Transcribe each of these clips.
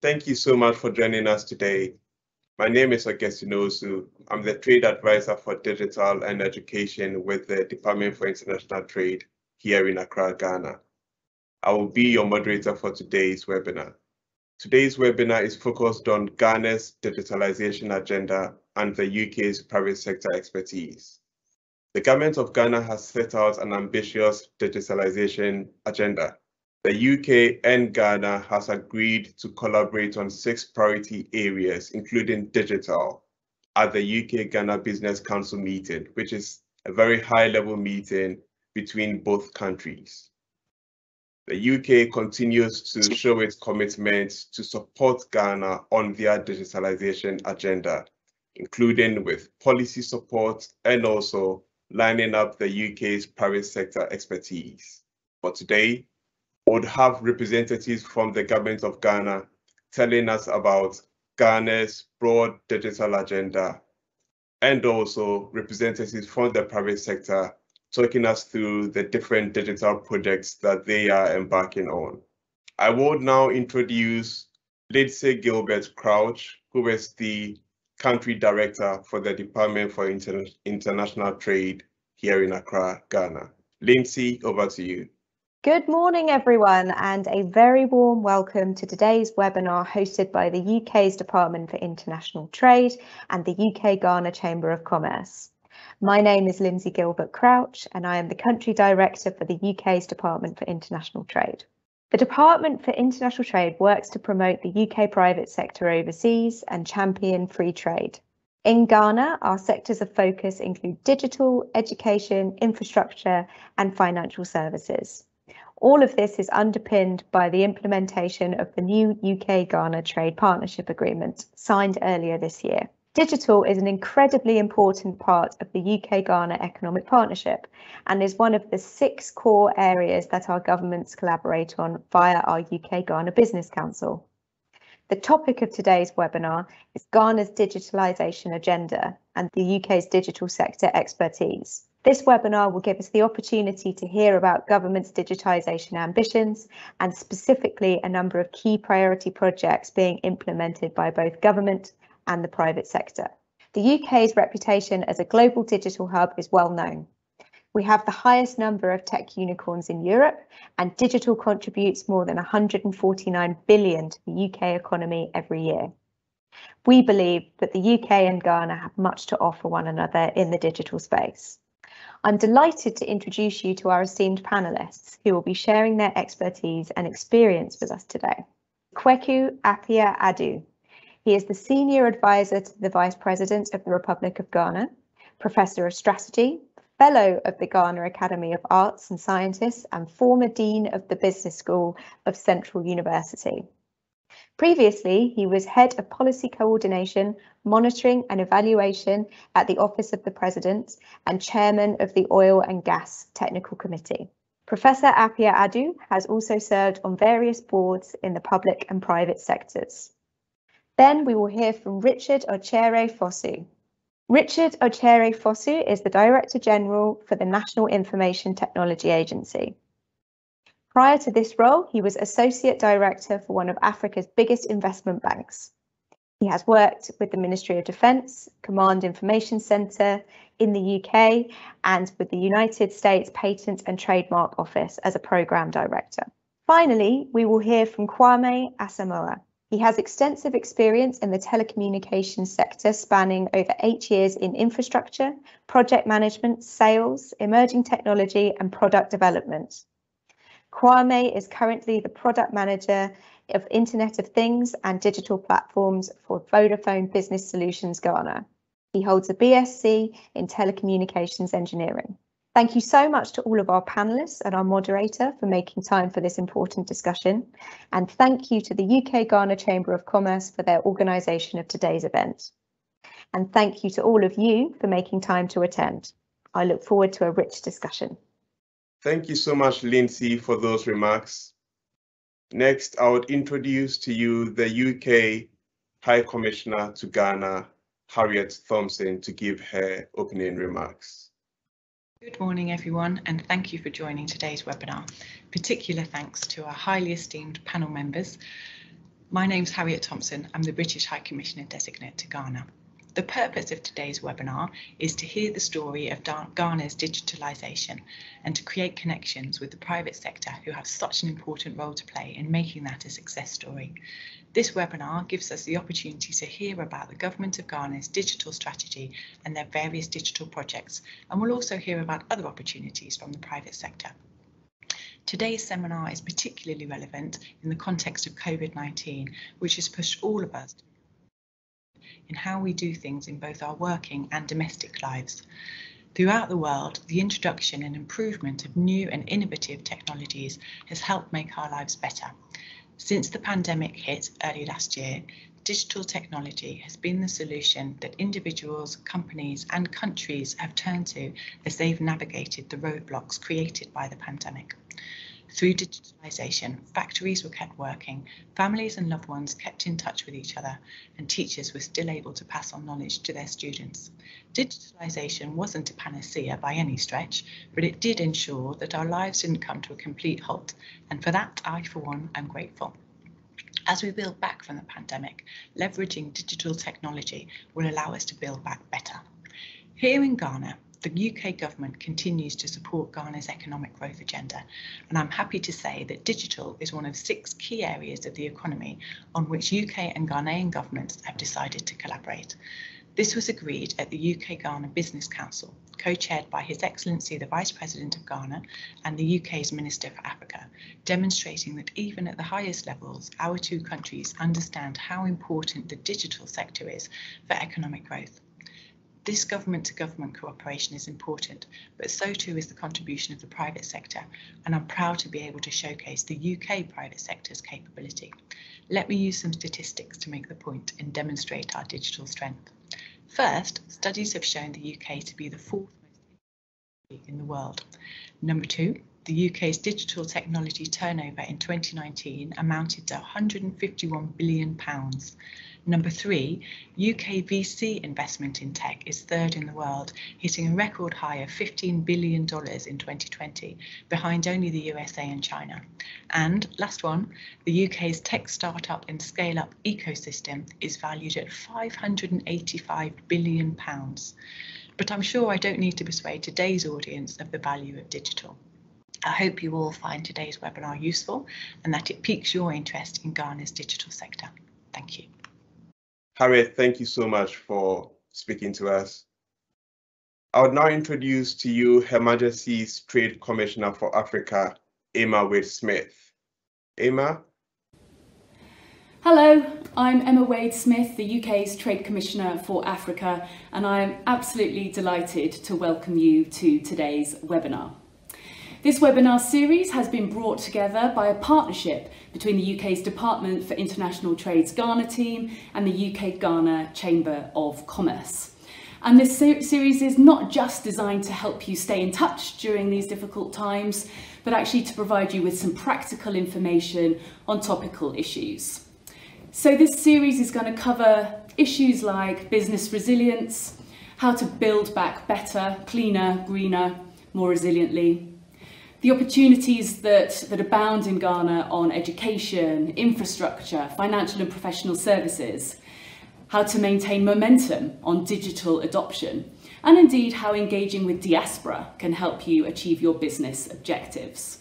Thank you so much for joining us today. My name is Augustine Owusu. I'm the Trade Advisor for Digital and Education with the Department for International Trade here in Accra, Ghana. I will be your moderator for today's webinar. Today's webinar is focused on Ghana's digitalization agenda and the UK's private sector expertise. The government of Ghana has set out an ambitious digitalization agenda. The UK and Ghana has agreed to collaborate on six priority areas, including digital, at the UK-Ghana Business Council meeting, which is a very high-level meeting between both countries. The UK continues to show its commitment to support Ghana on their digitalization agenda, including with policy support and also lining up the UK's private sector expertise. But today, would have representatives from the government of Ghana telling us about Ghana's broad digital agenda and also representatives from the private sector talking us through the different digital projects that they are embarking on. I will now introduce Lindsey Gilbert Crouch, who is the country director for the Department for Inter International Trade here in Accra, Ghana. Lindsey, over to you. Good morning, everyone, and a very warm welcome to today's webinar hosted by the UK's Department for International Trade and the UK Ghana Chamber of Commerce. My name is Lindsey Gilbert Crouch, and I am the Country Director for the UK's Department for International Trade. The Department for International Trade works to promote the UK private sector overseas and champion free trade. In Ghana, our sectors of focus include digital, education, infrastructure, and financial services. All of this is underpinned by the implementation of the new UK Ghana Trade Partnership Agreement signed earlier this year. Digital is an incredibly important part of the UK Ghana Economic Partnership and is one of the six core areas that our governments collaborate on via our UK Ghana Business Council. The topic of today's webinar is Ghana's digitalisation agenda and the UK's digital sector expertise. This webinar will give us the opportunity to hear about government's digitisation ambitions and specifically a number of key priority projects being implemented by both government and the private sector. The UK's reputation as a global digital hub is well known. We have the highest number of tech unicorns in Europe, and digital contributes more than 149 billion to the UK economy every year. We believe that the UK and Ghana have much to offer one another in the digital space. I'm delighted to introduce you to our esteemed panelists who will be sharing their expertise and experience with us today. Kwaku Appiah Adu he is the Senior Advisor to the Vice President of the Republic of Ghana, Professor of Strategy, Fellow of the Ghana Academy of Arts and Sciences, and former Dean of the Business School of Central University. Previously, he was Head of Policy Coordination, Monitoring and Evaluation at the Office of the President and Chairman of the Oil and Gas Technical Committee. Professor Appiah Adu has also served on various boards in the public and private sectors. Then we will hear from Richard Okyere Fosu. Richard Okyere Fosu is the Director General for the National Information Technology Agency. Prior to this role, he was Associate Director for one of Africa's biggest investment banks. He has worked with the Ministry of Defence, Command Information Centre in the UK, and with the United States Patent and Trademark Office as a Programme Director. Finally, we will hear from Kwame Asamoah. He has extensive experience in the telecommunications sector, spanning over eight years in infrastructure, project management, sales, emerging technology, and product development. Kwame is currently the product manager of Internet of Things and digital platforms for Vodafone Business Solutions Ghana. He holds a BSc in telecommunications engineering. Thank you so much to all of our panelists and our moderator for making time for this important discussion. And thank you to the UK Ghana Chamber of Commerce for their organisation of today's event. And thank you to all of you for making time to attend. I look forward to a rich discussion. Thank you so much, Lindsey, for those remarks. Next, I would introduce to you the UK High Commissioner to Ghana, Harriet Thompson, to give her opening remarks. Good morning, everyone, and thank you for joining today's webinar. Particular thanks to our highly esteemed panel members. My name's Harriet Thompson. I'm the British High Commissioner Designate to Ghana. The purpose of today's webinar is to hear the story of Ghana's digitalisation and to create connections with the private sector who have such an important role to play in making that a success story. This webinar gives us the opportunity to hear about the Government of Ghana's digital strategy and their various digital projects, and we'll also hear about other opportunities from the private sector. Today's seminar is particularly relevant in the context of COVID-19, which has pushed all of us in how we do things in both our working and domestic lives. Throughout the world, the introduction and improvement of new and innovative technologies has helped make our lives better. Since the pandemic hit early last year, digital technology has been the solution that individuals, companies and countries have turned to as they've navigated the roadblocks created by the pandemic. Through digitalisation, factories were kept working, families and loved ones kept in touch with each other, and teachers were still able to pass on knowledge to their students. Digitalisation wasn't a panacea by any stretch, but it did ensure that our lives didn't come to a complete halt, and for that I, for one, am grateful. As we build back from the pandemic, leveraging digital technology will allow us to build back better. Here in Ghana, the UK government continues to support Ghana's economic growth agenda, and I'm happy to say that digital is one of six key areas of the economy on which UK and Ghanaian governments have decided to collaborate. This was agreed at the UK Ghana Business Council, co-chaired by His Excellency the Vice President of Ghana and the UK's Minister for Africa, demonstrating that even at the highest levels, our two countries understand how important the digital sector is for economic growth. This government to government cooperation is important, but so too is the contribution of the private sector, and I'm proud to be able to showcase the UK private sector's capability. Let me use some statistics to make the point and demonstrate our digital strength. First, studies have shown the UK to be the fourth most in the world. Number two, the UK's digital technology turnover in 2019 amounted to 151 billion pounds. Number three, UK VC investment in tech is third in the world, hitting a record high of $15 billion in 2020, behind only the USA and China. And last one, the UK's tech startup and scale up ecosystem is valued at 585 billion pounds. But I'm sure I don't need to persuade today's audience of the value of digital. I hope you all find today's webinar useful and that it piques your interest in Ghana's digital sector. Thank you. Harriet, thank you so much for speaking to us. I would now introduce to you Her Majesty's Trade Commissioner for Africa, Emma Wade Smith. Emma? Hello, I'm Emma Wade Smith, the UK's Trade Commissioner for Africa, and I am absolutely delighted to welcome you to today's webinar. This webinar series has been brought together by a partnership between the UK's Department for International Trade's Ghana team and the UK Ghana Chamber of Commerce. And this ser series is not just designed to help you stay in touch during these difficult times, but actually to provide you with some practical information on topical issues. So this series is going to cover issues like business resilience, how to build back better, cleaner, greener, more resiliently, the opportunities that, that abound in Ghana on education, infrastructure, financial and professional services, how to maintain momentum on digital adoption, and indeed how engaging with diaspora can help you achieve your business objectives.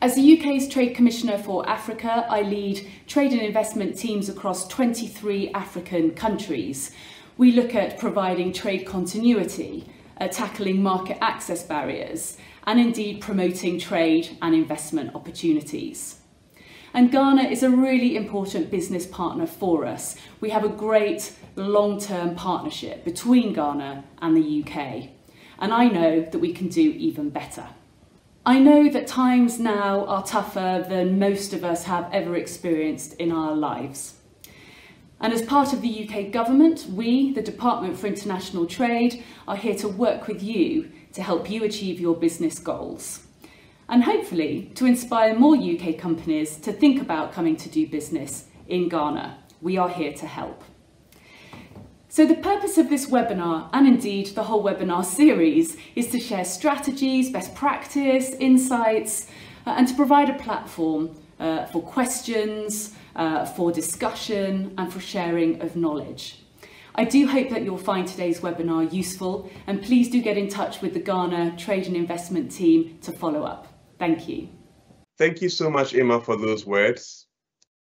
As the UK's Trade Commissioner for Africa, I lead trade and investment teams across 23 African countries. We look at providing trade continuity, uh, tackling market access barriers, and indeed promoting trade and investment opportunities. And Ghana is a really important business partner for us. We have a great long-term partnership between Ghana and the UK. And I know that we can do even better. I know that times now are tougher than most of us have ever experienced in our lives. And as part of the UK government, we, the Department for International Trade, are here to work with you to help you achieve your business goals. And hopefully to inspire more UK companies to think about coming to do business in Ghana. We are here to help. So the purpose of this webinar, and indeed the whole webinar series, is to share strategies, best practice, insights, uh, and to provide a platform uh, for questions uh, for discussion and for sharing of knowledge. I do hope that you'll find today's webinar useful and please do get in touch with the Ghana Trade and Investment team to follow up. Thank you. Thank you so much, Emma, for those words.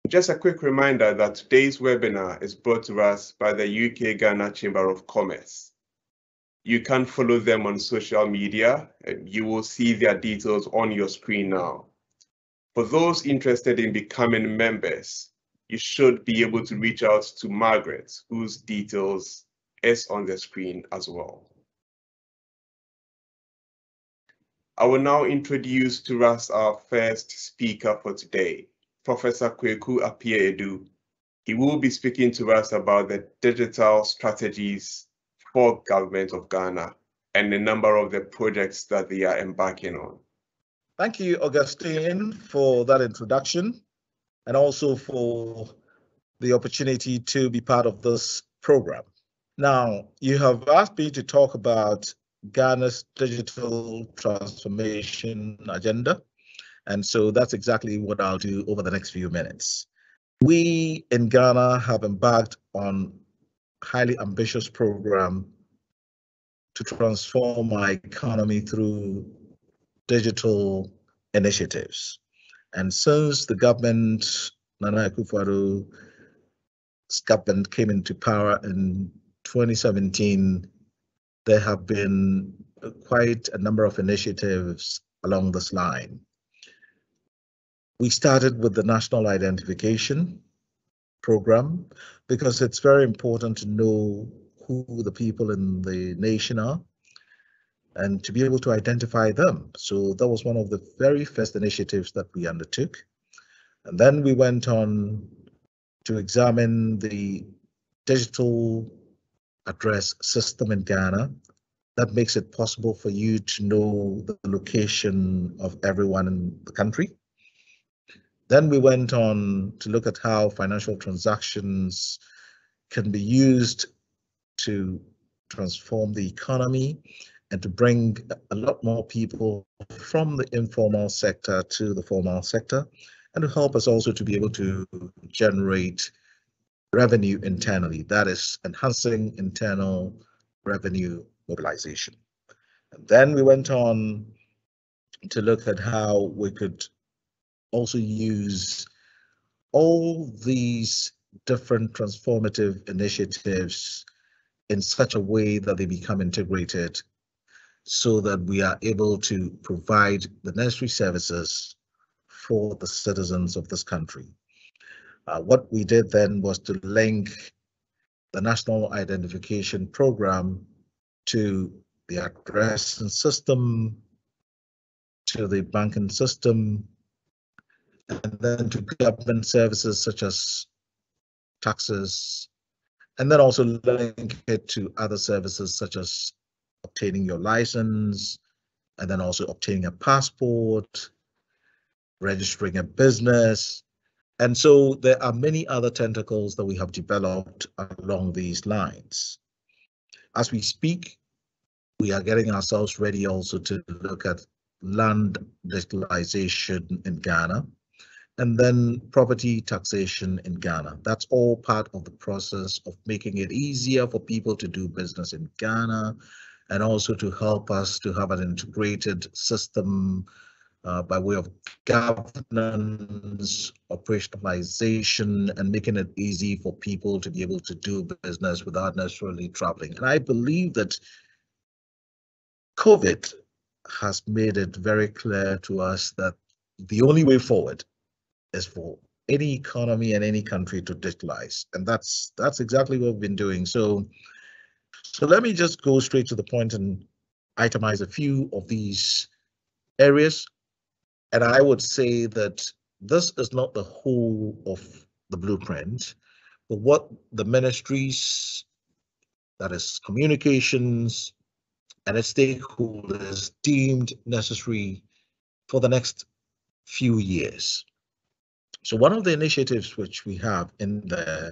Just a quick reminder that today's webinar is brought to us by the UK Ghana Chamber of Commerce. You can follow them on social media. And you will see their details on your screen now. For those interested in becoming members, you should be able to reach out to Margaret, whose details is on the screen as well. I will now introduce to us our first speaker for today, Professor Kwaku Appiah-Adu. He will be speaking to us about the digital strategies for government of Ghana and the number of the projects that they are embarking on. Thank you, Augustine, for that introduction and also for the opportunity to be part of this program. Now, you have asked me to talk about Ghana's digital transformation agenda. And so that's exactly what I'll do over the next few minutes. We in Ghana have embarked on a highly ambitious program to transform our economy through digital initiatives. And since the government, Nana Akufo-Addo's government came into power in 2017, there have been quite a number of initiatives along this line. We started with the National Identification Program because it's very important to know who the people in the nation are and to be able to identify them. So that was one of the very first initiatives that we undertook. And then we went on to examine the digital address system in Ghana that makes it possible for you to know the location of everyone in the country. Then we went on to look at how financial transactions can be used to transform the economy and to bring a lot more people from the informal sector to the formal sector and to help us also to be able to generate revenue internally, that is enhancing internal revenue mobilization. And then we went on to look at how we could also use all these different transformative initiatives in such a way that they become integrated so that we are able to provide the necessary services for the citizens of this country. Uh, what we did then was to link the National Identification Program to the address system, to the banking system, and then to government services such as taxes, and then also link it to other services such as obtaining your license, and then also obtaining a passport, registering a business. And so there are many other tentacles that we have developed along these lines. As we speak, we are getting ourselves ready also to look at land digitalization in Ghana and then property taxation in Ghana. That's all part of the process of making it easier for people to do business in Ghana and also to help us to have an integrated system uh, by way of governance, operationalization, and making it easy for people to be able to do business without necessarily traveling. And I believe that COVID has made it very clear to us that the only way forward is for any economy and any country to digitalize. And that's that's exactly what we've been doing. So so let me just go straight to the point and itemize a few of these areas. And I would say that this is not the whole of the blueprint, but what the ministries, that is communications, and its stakeholders deemed necessary for the next few years. So one of the initiatives which we have in there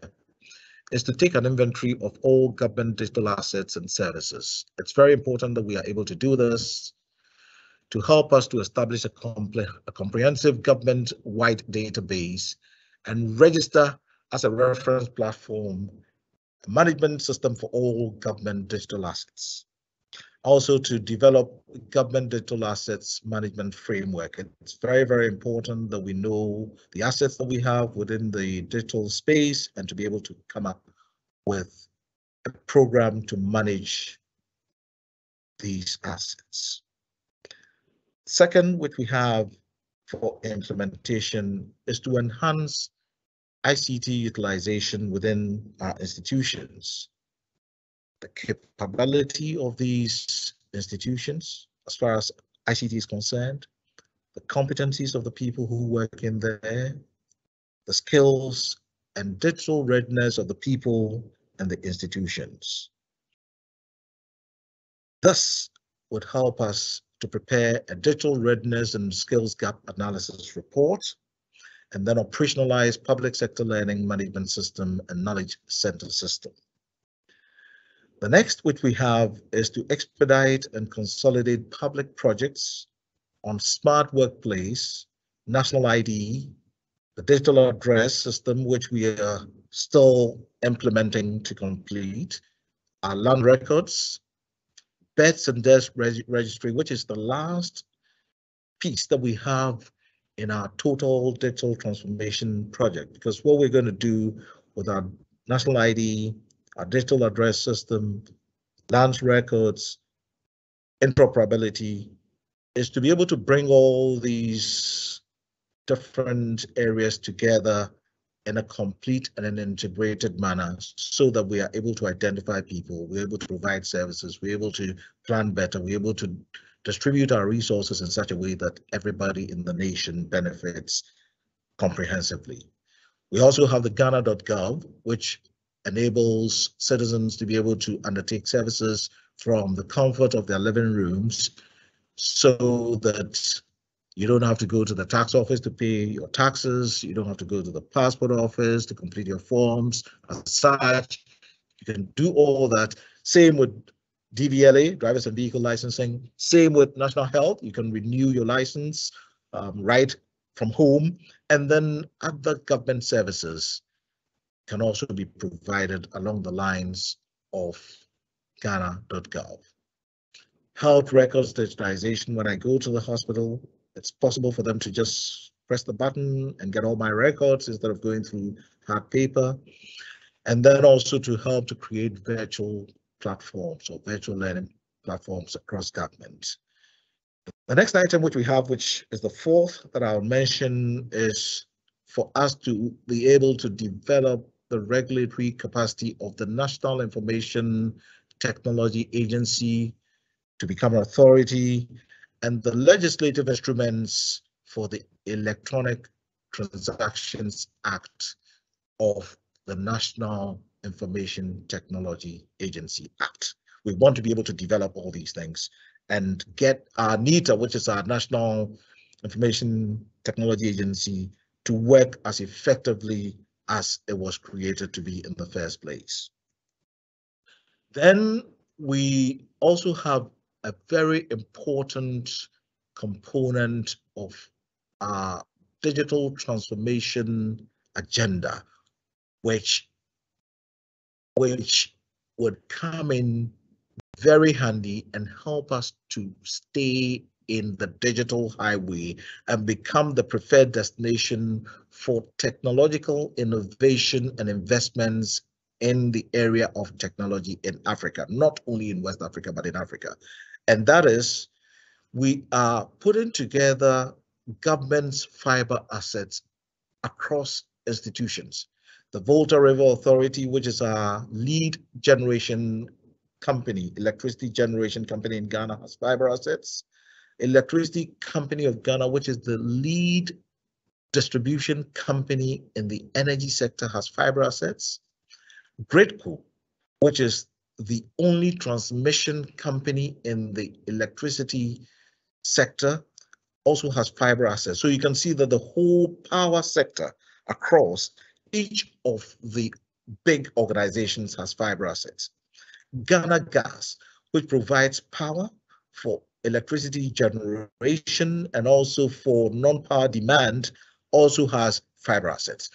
is to take an inventory of all government digital assets and services. It's very important that we are able to do this to help us to establish a, a comprehensive government-wide database and register as a reference platform, management system for all government digital assets. Also to develop government digital assets management framework. It's very, very important that we know the assets that we have within the digital space and to be able to come up with a program to manage these assets. Second, which we have for implementation is to enhance ICT utilization within our institutions. The capability of these institutions, as far as ICT is concerned, the competencies of the people who work in there, the skills and digital readiness of the people and the institutions. This would help us to prepare a digital readiness and skills gap analysis report, and then operationalize public sector learning management system and knowledge center system. The next which we have is to expedite and consolidate public projects on smart workplace, national ID, the digital address system, which we are still implementing to complete, our land records, births and deaths reg registry, which is the last piece that we have in our total digital transformation project. Because what we're going to do with our national ID, our digital address system, lands records, interoperability, is to be able to bring all these different areas together in a complete and an integrated manner so that we are able to identify people, we're able to provide services, we're able to plan better, we're able to distribute our resources in such a way that everybody in the nation benefits comprehensively. We also have the Ghana.gov, which enables citizens to be able to undertake services from the comfort of their living rooms so that you don't have to go to the tax office to pay your taxes. You don't have to go to the passport office to complete your forms as such. You can do all that. Same with DVLA, drivers and vehicle licensing. Same with national health. You can renew your license um, right from home. And then other government services can also be provided along the lines of Ghana.gov. Health records digitization. When I go to the hospital, it's possible for them to just press the button and get all my records instead of going through hard paper. And then also to help to create virtual platforms or virtual learning platforms across government. The next item which we have, which is the fourth that I'll mention, is for us to be able to develop the regulatory capacity of the National Information Technology Agency to become an authority and the legislative instruments for the Electronic Transactions Act of the National Information Technology Agency Act. We want to be able to develop all these things and get our NITA, which is our National Information Technology Agency, to work as effectively as it was created to be in the first place. Then we also have a very important component of our digital transformation agenda, which, which would come in very handy and help us to stay in the digital highway and become the preferred destination for technological innovation and investments in the area of technology in Africa, not only in West Africa, but in Africa and that is we are putting together government's fiber assets across institutions. The Volta River Authority, which is our lead generation company, electricity generation company in Ghana, has fiber assets. Electricity Company of Ghana, which is the lead distribution company in the energy sector, has fiber assets. Gridco, which is the only transmission company in the electricity sector also has fiber assets. So you can see that the whole power sector across each of the big organizations has fiber assets. Ghana Gas, which provides power for electricity generation and also for non-power demand, also has fiber assets.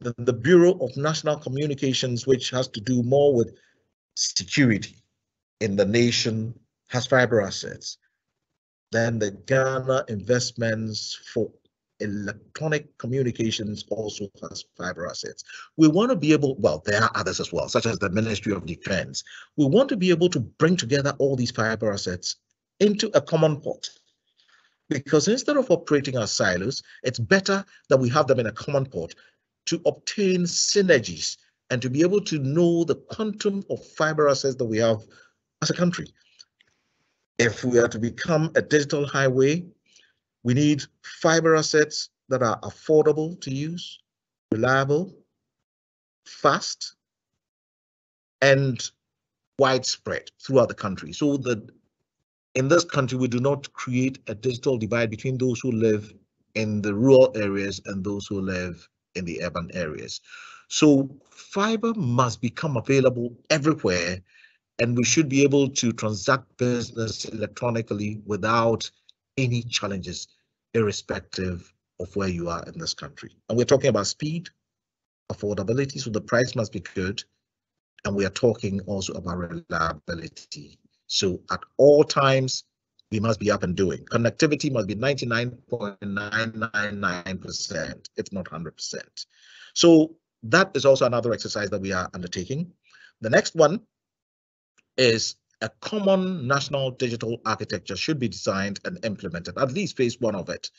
the, the Bureau of National Communications, which has to do more with security in the nation, has fiber assets. Then the Ghana Investments for Electronic Communications also has fiber assets. We want to be able, well, there are others as well, such as the Ministry of Defense. We want to be able to bring together all these fiber assets into a common pot. Because instead of operating as silos, it's better that we have them in a common pot to obtain synergies and to be able to know the quantum of fiber assets that we have as a country. If we are to become a digital highway, we need fiber assets that are affordable to use, reliable, fast, and widespread throughout the country. So that in this country, we do not create a digital divide between those who live in the rural areas and those who live in the urban areas. So fiber must become available everywhere and we should be able to transact business electronically without any challenges, irrespective of where you are in this country. And we're talking about speed, affordability, so the price must be good. And we are talking also about reliability. So at all times, we must be up and doing. Connectivity must be 99.999%, if not 100%. So that is also another exercise that we are undertaking. The next one is a common national digital architecture should be designed and implemented, at least phase one of it.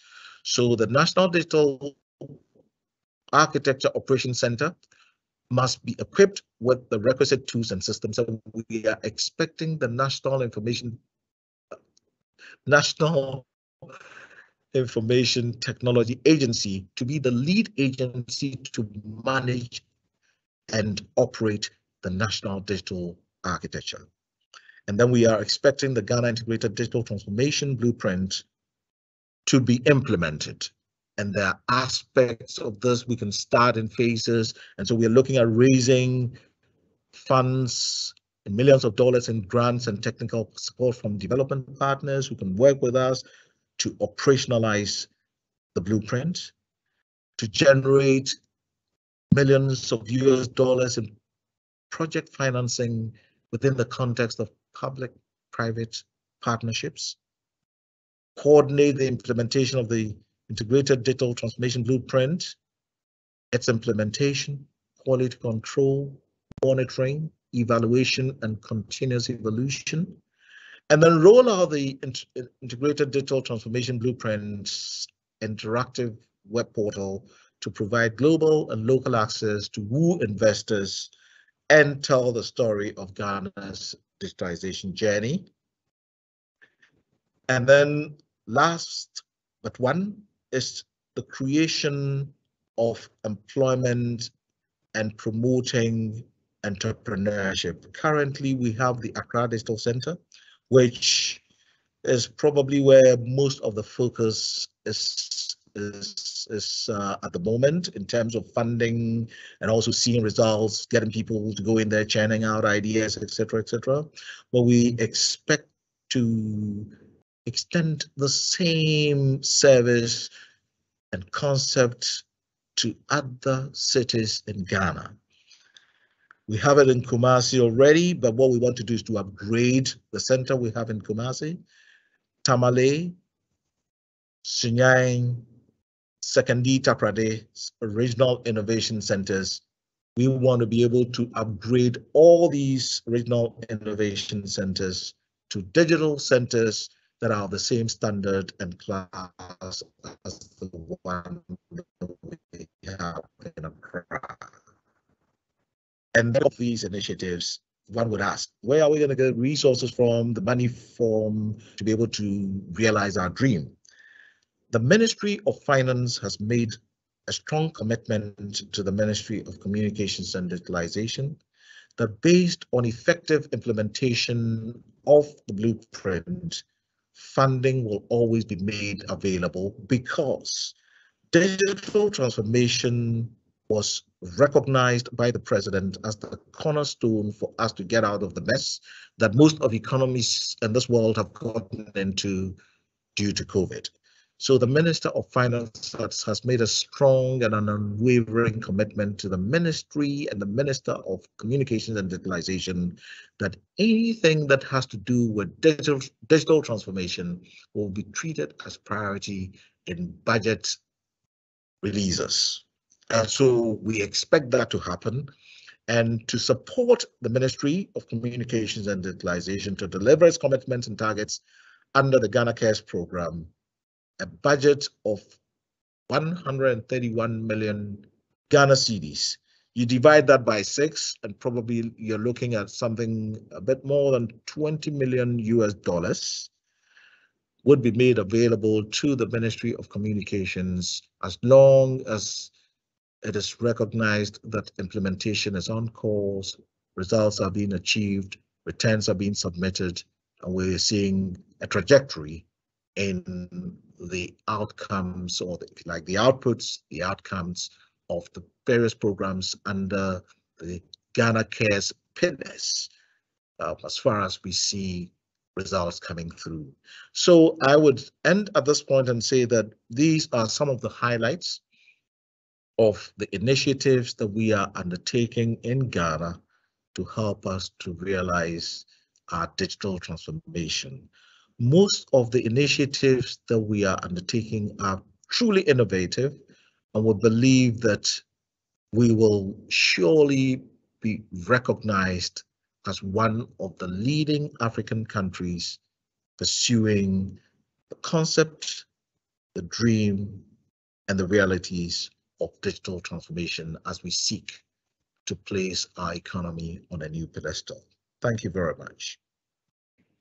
So the National Digital Architecture Operation Center must be equipped with the requisite tools and systems. So we are expecting the National Information National Information Technology Agency to be the lead agency to manage and operate the National Digital architecture. And then we are expecting the Ghana Integrated Digital Transformation Blueprint to be implemented. And there are aspects of this we can start in phases. And so we're looking at raising funds and millions of dollars in grants and technical support from development partners who can work with us to operationalize the blueprint, to generate millions of US dollars in project financing within the context of public-private partnerships, coordinate the implementation of the integrated digital transformation blueprint, its implementation, quality control, monitoring, evaluation, and continuous evolution, and then roll out the integrated digital transformation blueprints interactive web portal to provide global and local access to woo investors and tell the story of Ghana's digitization journey. And then last but one is the creation of employment and promoting entrepreneurship. Currently, we have the Accra Digital Center, which is probably where most of the focus is is, is uh, at the moment in terms of funding and also seeing results, getting people to go in there, churning out ideas, etc., etc. But we expect to extend the same service and concept to other cities in Ghana. We have it in Kumasi already, but what we want to do is to upgrade the center we have in Kumasi, Tamale, Sunyani, Sekondi Takoradi regional innovation centers. We want to be able to upgrade all these regional innovation centers to digital centers that are the same standard and class as the one we have in Accra. And of these initiatives, one would ask, where are we going to get resources from, the money from, to be able to realize our dream? The Ministry of Finance has made a strong commitment to the Ministry of Communications and Digitalization that based on effective implementation of the blueprint, funding will always be made available because digital transformation was recognized by the president as the cornerstone for us to get out of the mess that most of economies in this world have gotten into due to COVID. So the Minister of Finance has, made a strong and an unwavering commitment to the Ministry and the Minister of Communications and Digitalization that anything that has to do with digital, digital transformation will be treated as priority in budget releases. And so we expect that to happen and to support the Ministry of Communications and Digitalization to deliver its commitments and targets under the Ghana Cares program a budget of 131 million Ghana cedis. You divide that by six, and probably you're looking at something a bit more than 20 million US dollars would be made available to the Ministry of Communications as long as it is recognized that implementation is on course, results are being achieved, returns are being submitted, and we're seeing a trajectory in the outcomes or the, if you like the outputs, the outcomes of the various programs under the Ghana Cares PIDNES, uh, as far as we see results coming through. So I would end at this point and say that these are some of the highlights of the initiatives that we are undertaking in Ghana to help us to realize our digital transformation most of the initiatives that we are undertaking are truly innovative and we believe that we will surely be recognized as one of the leading African countries pursuing the concept, the dream, and the realities of digital transformation as we seek to place our economy on a new pedestal. Thank you very much.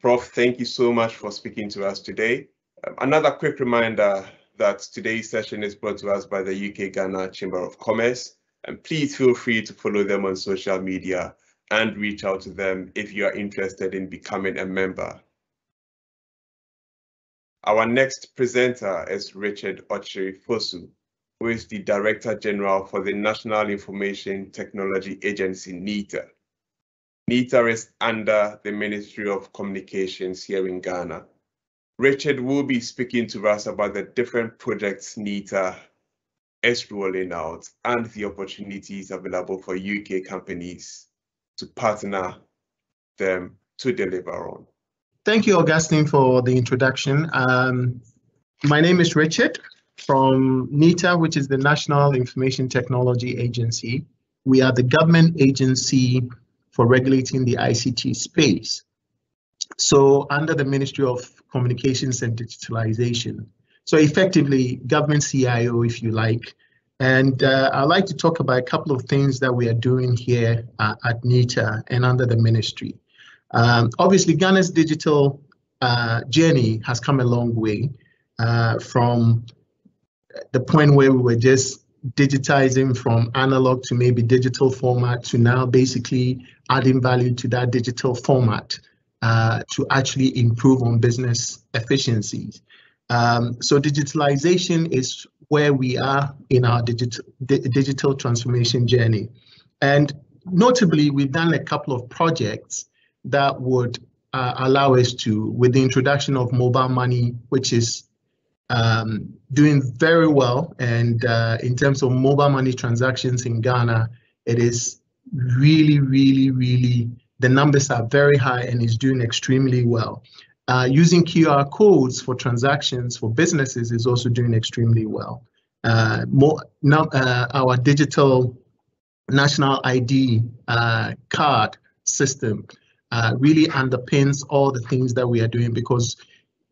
Prof, thank you so much for speaking to us today. Um, another quick reminder that today's session is brought to us by the UK Ghana Chamber of Commerce. And please feel free to follow them on social media and reach out to them if you are interested in becoming a member. Our next presenter is Richard Okyere Fosu, who is the Director General for the National Information Technology Agency, NITA. NITA is under the Ministry of Communications here in Ghana. Richard will be speaking to us about the different projects NITA is rolling out and the opportunities available for UK companies to partner them to deliver on. Thank you, Augustine, for the introduction. Um, my name is Richard from NITA, which is the National Information Technology Agency. We are the government agency for regulating the ICT space. So under the Ministry of Communications and Digitalization. So effectively government CIO, if you like. And uh, I'd like to talk about a couple of things that we are doing here uh, at NITA and under the ministry. Um, obviously, Ghana's digital uh, journey has come a long way uh, from the point where we were just digitizing from analog to maybe digital format to now basically adding value to that digital format uh, to actually improve on business efficiencies. Um, so digitalization is where we are in our digital, di digital transformation journey. And notably, we've done a couple of projects that would uh, allow us to, with the introduction of mobile money, which is um, doing very well. And uh, in terms of mobile money transactions in Ghana, it is really, really, really, the numbers are very high and is doing extremely well. Uh, using QR codes for transactions for businesses is also doing extremely well. Uh, more now, uh, our digital national ID uh, card system uh, really underpins all the things that we are doing because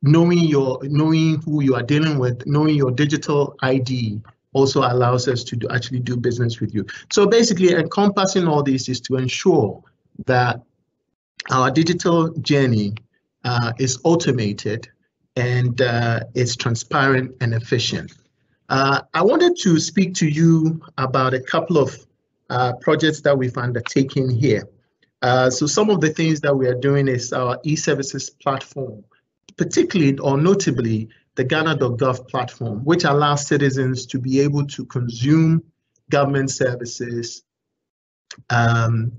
knowing your knowing who you are dealing with, knowing your digital ID also allows us to do, actually do business with you. So basically encompassing all this is to ensure that our digital journey uh, is automated and uh, it's transparent and efficient. Uh, I wanted to speak to you about a couple of uh, projects that we've undertaken here. Uh, so some of the things that we are doing is our e-services platform particularly or notably the Ghana.gov platform, which allows citizens to be able to consume government services, um,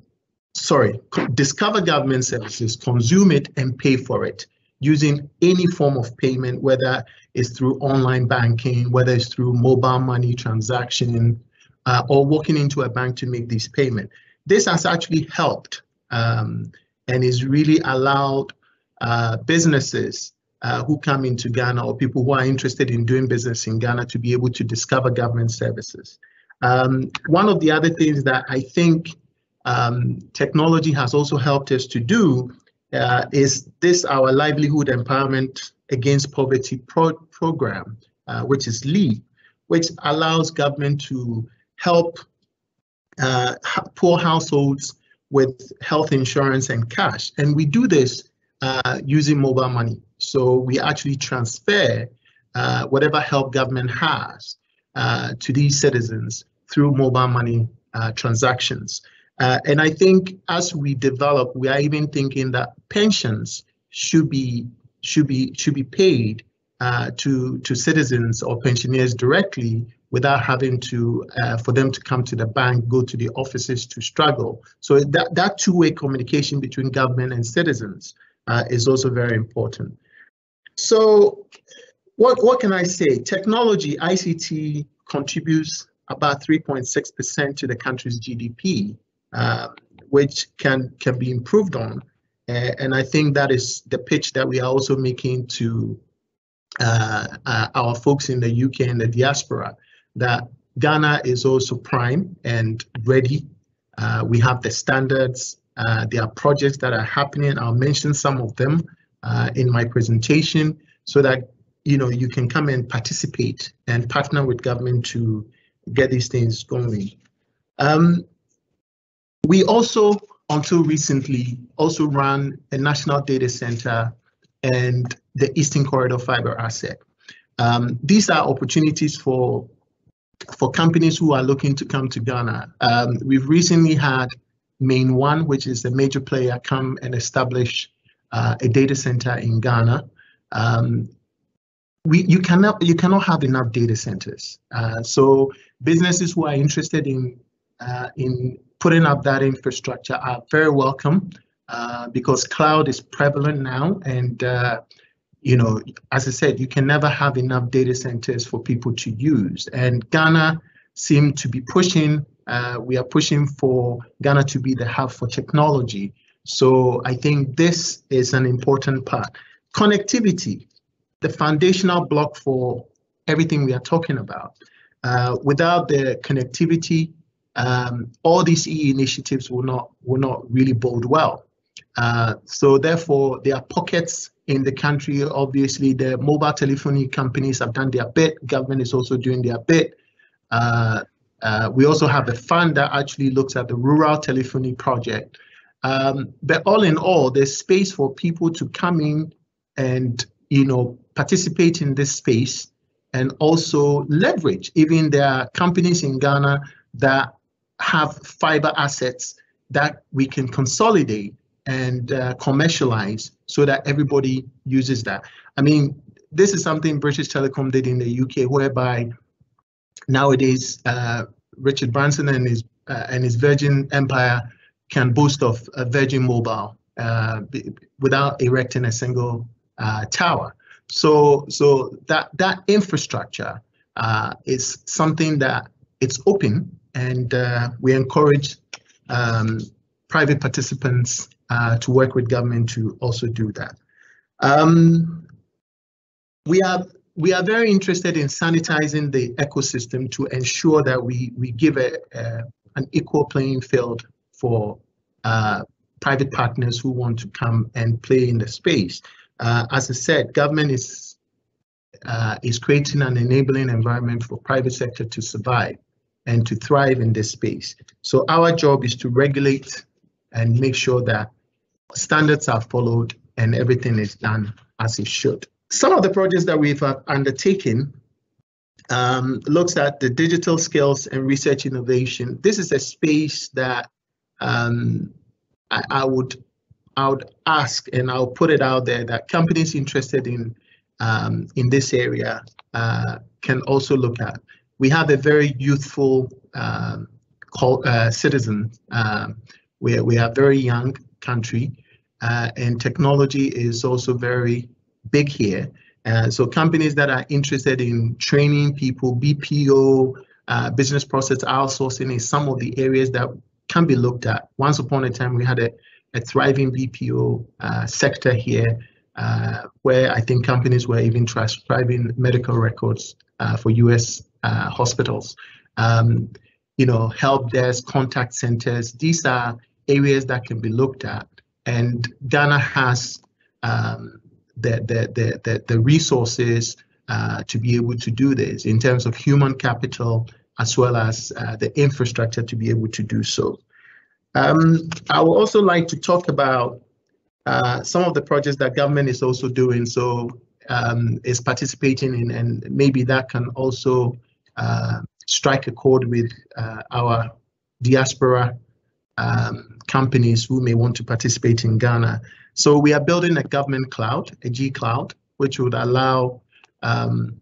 sorry, discover government services, consume it and pay for it using any form of payment, whether it's through online banking, whether it's through mobile money transaction, uh, or walking into a bank to make this payment. This has actually helped um, and is really allowed uh, businesses uh, who come into Ghana or people who are interested in doing business in Ghana to be able to discover government services. Um, one of the other things that I think um, technology has also helped us to do uh, is this our livelihood empowerment against poverty pro program, uh, which is LEAP, which allows government to help uh, poor households with health insurance and cash. And we do this uh, using mobile money. So we actually transfer uh, whatever help government has uh, to these citizens through mobile money uh, transactions. Uh, and I think as we develop, we are even thinking that pensions should be should be should be paid uh, to to citizens or pensioners directly without having to uh, for them to come to the bank, go to the offices to struggle. So that that two-way communication between government and citizens uh, is also very important. So what what can I say? Technology ICT contributes about 3.6% to the country's GDP, uh, which can can be improved on. Uh, and I think that is the pitch that we are also making to uh, uh our folks in the UK and the diaspora that Ghana is also prime and ready. Uh, we have the standards. Uh, there are projects that are happening. I'll mention some of them in my presentation so that you know you can come and participate and partner with government to get these things going. Um, we also, until recently, also ran a national data center and the Eastern Corridor Fiber Asset. Um, these are opportunities for for companies who are looking to come to Ghana. Um, we've recently had Main One, which is a major player, come and establish uh, a data center in Ghana. Um, we you cannot you cannot have enough data centers. Uh, so businesses who are interested in uh, in putting up that infrastructure are very welcome uh, because cloud is prevalent now, and uh, you know, as I said, you can never have enough data centers for people to use. And Ghana seem to be pushing. Uh, we are pushing for Ghana to be the hub for technology. So I think this is an important part. Connectivity the foundational block for everything we are talking about. Uh, without the connectivity, um, all these E initiatives will not will not really bode well. Uh, so therefore, there are pockets in the country. Obviously, the mobile telephony companies have done their bit. Government is also doing their bit. Uh, uh, we also have a fund that actually looks at the rural telephony project. Um, but all in all, there's space for people to come in and you know participate in this space and also leverage. Even there are companies in Ghana that have fiber assets that we can consolidate and uh, commercialize so that everybody uses that. I mean, this is something British Telecom did in the UK, whereby nowadays uh, Richard Branson and his uh, and his Virgin Empire can boast of a Virgin Mobile uh, without erecting a single tower. So, so that that infrastructure is something that it's open, and we encourage um, private participants uh, to work with government to also do that. Um, we are we are very interested in sanitizing the ecosystem to ensure that we we give a, a an equal playing field for uh, private partners who want to come and play in the space uh, as I said, government is uh, is creating an enabling environment for private sector to survive and to thrive in this space. So our job is to regulate and make sure that standards are followed and everything is done as it should. Some of the projects that we've uh, undertaken um, looks at the digital skills and research innovation. This is a space that um, I, I, would I would ask and I'll put it out there that companies interested in um, in this area uh, can also look at. We have a very youthful um, call, uh, citizen. Um, we, we are a very young country uh, and technology is also very big here. Uh, so companies that are interested in training people, BPO, uh, business process outsourcing is some of the areas that can be looked at. Once upon a time, we had a, a thriving BPO uh, sector here uh, where I think companies were even transcribing medical records uh, for US uh, hospitals. Um, you know, help desk, contact centers, these are areas that can be looked at. And Ghana has um, the, the, the, the, resources uh, to be able to do this in terms of human capital as well as uh, the infrastructure to be able to do so. Um, I would also like to talk about uh, some of the projects that government is also doing, so um, is participating in, and maybe that can also uh, strike a chord with uh, our diaspora um, companies who may want to participate in Ghana. So we are building a government cloud, a G cloud, which would allow um,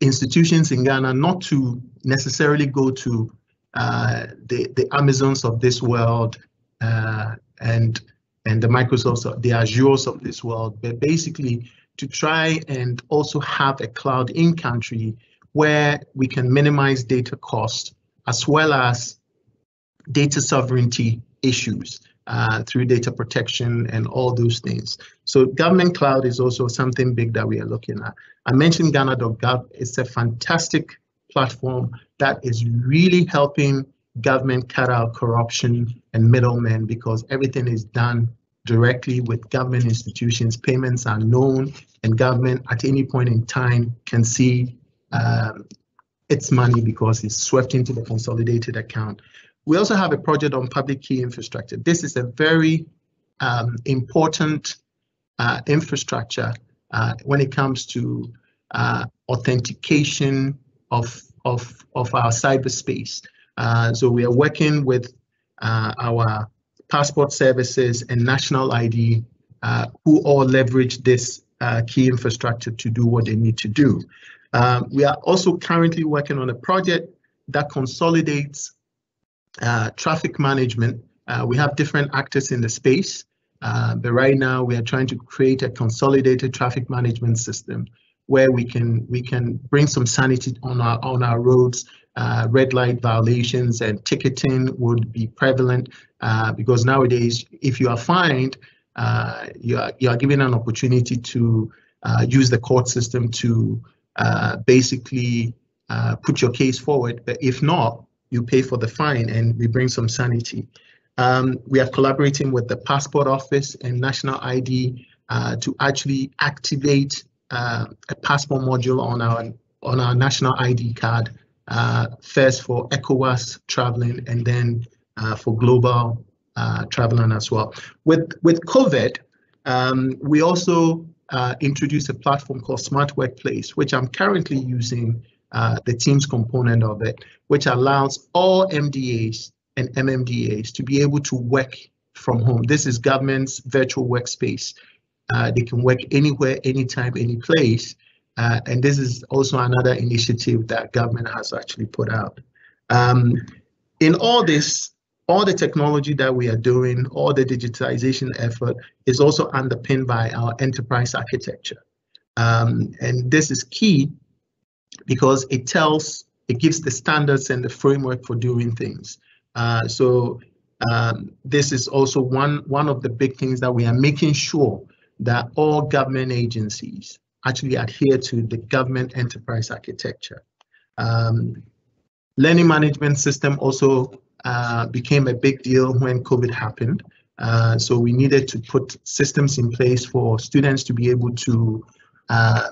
institutions in Ghana not to necessarily go to uh, the the Amazons of this world uh, and and the Microsofts, the Azures of this world, but basically to try and also have a cloud in country where we can minimize data cost as well as data sovereignty issues uh, through data protection and all those things. So government cloud is also something big that we are looking at. I mentioned Ghana.gov. It's a fantastic platform that is really helping government cut out corruption and middlemen because everything is done directly with government institutions. Payments are known and government at any point in time can see um, its money because it's swept into the consolidated account. We also have a project on public key infrastructure. This is a very um, important uh, infrastructure uh, when it comes to uh, authentication of, of, of our cyberspace. Uh, so we are working with uh, our passport services and national ID uh, who all leverage this key infrastructure to do what they need to do. We are also currently working on a project that consolidates uh, traffic management. Uh, we have different actors in the space, uh, but right now we are trying to create a consolidated traffic management system where we can we can bring some sanity on our on our roads. Uh, red light violations and ticketing would be prevalent uh, because nowadays, if you are fined, you are you are given an opportunity to use the court system to basically put your case forward. But if not, you pay for the fine and we bring some sanity. Um, we are collaborating with the passport office and national ID uh, to actually activate uh, a passport module on our on our national ID card, uh, first for ECOWAS traveling and then uh, for global traveling as well. With with COVID, um, we also uh, introduced a platform called Smart Workplace, which I'm currently using uh, the Teams component of it, which allows all MDAs and MMDAs to be able to work from home. This is government's virtual workspace. Uh, they can work anywhere, anytime, any place. Uh, and this is also another initiative that government has actually put out. Um, in all this, all the technology that we are doing, all the digitization effort is also underpinned by our enterprise architecture. Um, and this is key because it tells, it gives the standards and the framework for doing things. Uh, so um, this is also one, one of the big things that we are making sure that all government agencies actually adhere to the government enterprise architecture. Um, learning management system also uh, became a big deal when COVID happened. Uh, so we needed to put systems in place for students to be able to, uh,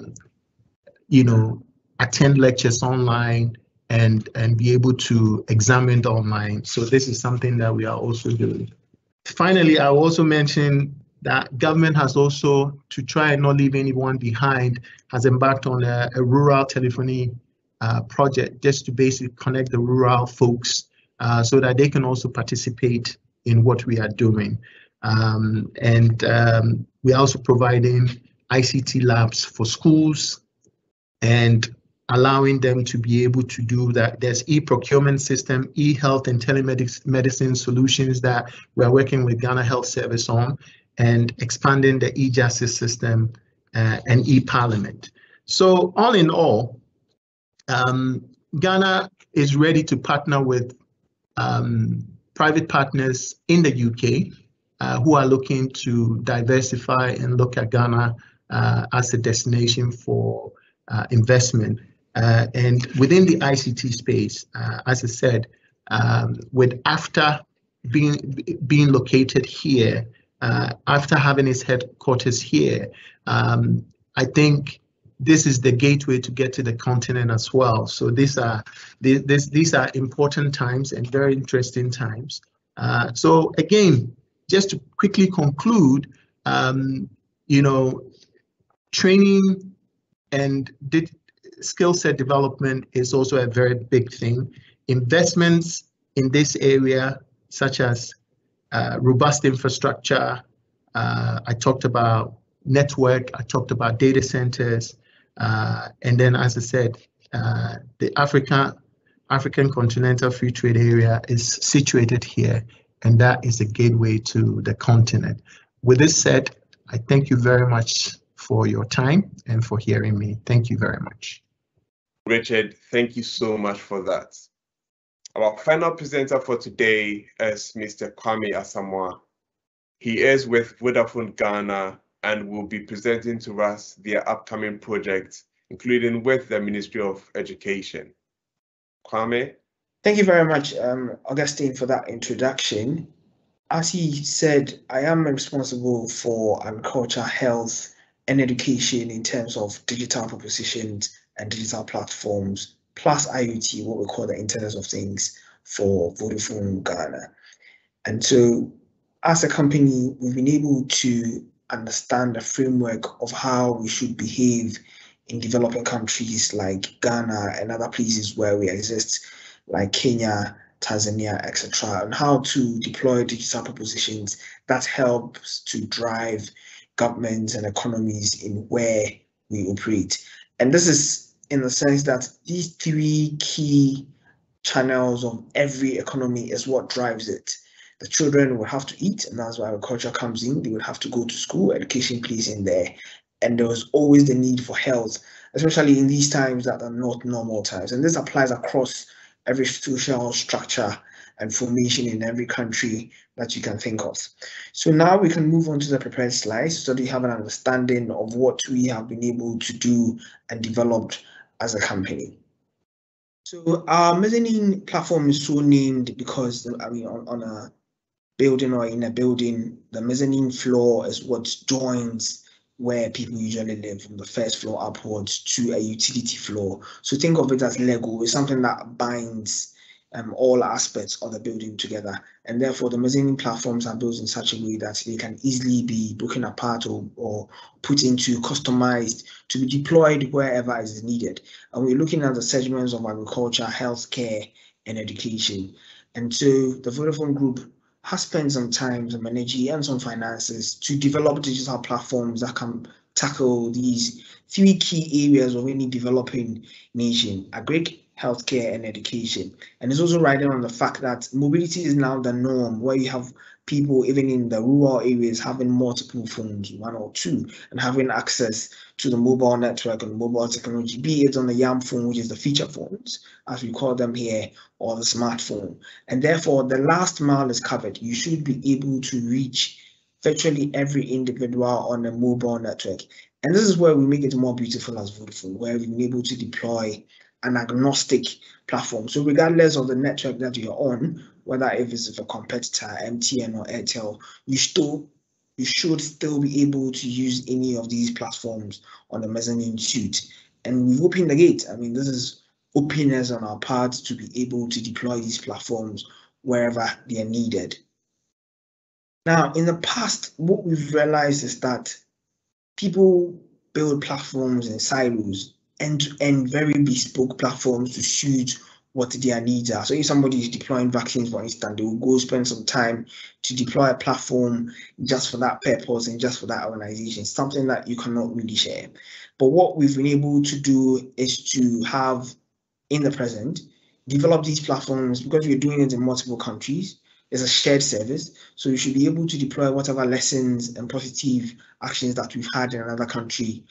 you know, attend lectures online and and be able to examine online. So this is something that we are also doing. Finally, I also mention that government has also, to try and not leave anyone behind, has embarked on a, a rural telephony uh, project just to basically connect the rural folks uh, so that they can also participate in what we are doing. Um, and um, we're also providing ICT labs for schools and allowing them to be able to do that. There's e-procurement system, e-health and telemedicine solutions that we're working with Ghana Health Service on. and expanding the e-justice system uh, and e-parliament. So all in all, um, Ghana is ready to partner with um, private partners in the UK uh, who are looking to diversify and look at Ghana uh, as a destination for uh, investment. Uh, and within the ICT space, uh, as I said, um, with AFTA being being located here, uh, after having its headquarters here, um, I think this is the gateway to get to the continent as well. So these are these these are important times and very interesting times. Uh, so again, just to quickly conclude, um, you know, training and skill set development is also a very big thing. Investments in this area, such as uh, robust infrastructure, uh, I talked about network, I talked about data centers, uh, and then as I said, uh, the Africa, African Continental Free Trade Area is situated here, and that is a gateway to the continent. With this said, I thank you very much for your time and for hearing me. Thank you very much. Richard, thank you so much for that. Our final presenter for today is Mr. Kwame Asamoah. He is with Vodafone Ghana and will be presenting to us their upcoming projects, including with the Ministry of Education. Kwame? Thank you very much, um, Augustine, for that introduction. As he said, I am responsible for agriculture, health, and education in terms of digital propositions and digital platforms, plus IoT, what we call the Internet of Things for Vodafone Ghana. And so as a company, we've been able to understand the framework of how we should behave in developing countries like Ghana and other places where we exist, like Kenya, Tanzania, etc., and how to deploy digital propositions that helps to drive governments and economies in where we operate. And this is in the sense that these three key channels of every economy is what drives it. The children will have to eat, and that's why agriculture comes in. They would have to go to school, education plays in there. And there was always the need for health, especially in these times that are not normal times. And this applies across every social structure and formation in every country that you can think of. So now we can move on to the prepared slides so that you have an understanding of what we have been able to do and developed as a company. So our mezzanine platform is so named because I mean on, on a building or in a building, the mezzanine floor is what joins where people usually live from the first floor upwards to a utility floor. So think of it as Lego. It's something that binds um, all aspects of the building together. And therefore, the mezzanine platforms are built in such a way that they can easily be broken apart or, or put into customized to be deployed wherever is needed. And we're looking at the segments of agriculture, healthcare, and education. And so the Vodafone Group has spent some time, some energy, and some finances to develop digital platforms that can tackle these three key areas of any developing nation, agric, healthcare and education. And it's also riding on the fact that mobility is now the norm where you have people even in the rural areas having multiple phones, one or two, and having access to the mobile network and mobile technology, be it on the YAM phone, which is the feature phones, as we call them here, or the smartphone. And therefore, the last mile is covered. You should be able to reach virtually every individual on a mobile network. And this is where we make it more beautiful as Vodafone, where we've been able to deploy an agnostic platform. So regardless of the network that you're on, whether if it's a competitor, MTN or Airtel, you still you should still be able to use any of these platforms on the mezzanine suite. And we've opened the gate. I mean, this is openness on our part to be able to deploy these platforms wherever they are needed. Now, in the past, what we've realized is that people build platforms in silos end-to-end, very bespoke platforms to suit what their needs are. So if somebody is deploying vaccines, for instance, they will go spend some time to deploy a platform just for that purpose and just for that organization, something that you cannot really share. But what we've been able to do is to have in the present, develop these platforms because we're doing it in multiple countries. is a shared service. So you should be able to deploy whatever lessons and positive actions that we've had in another country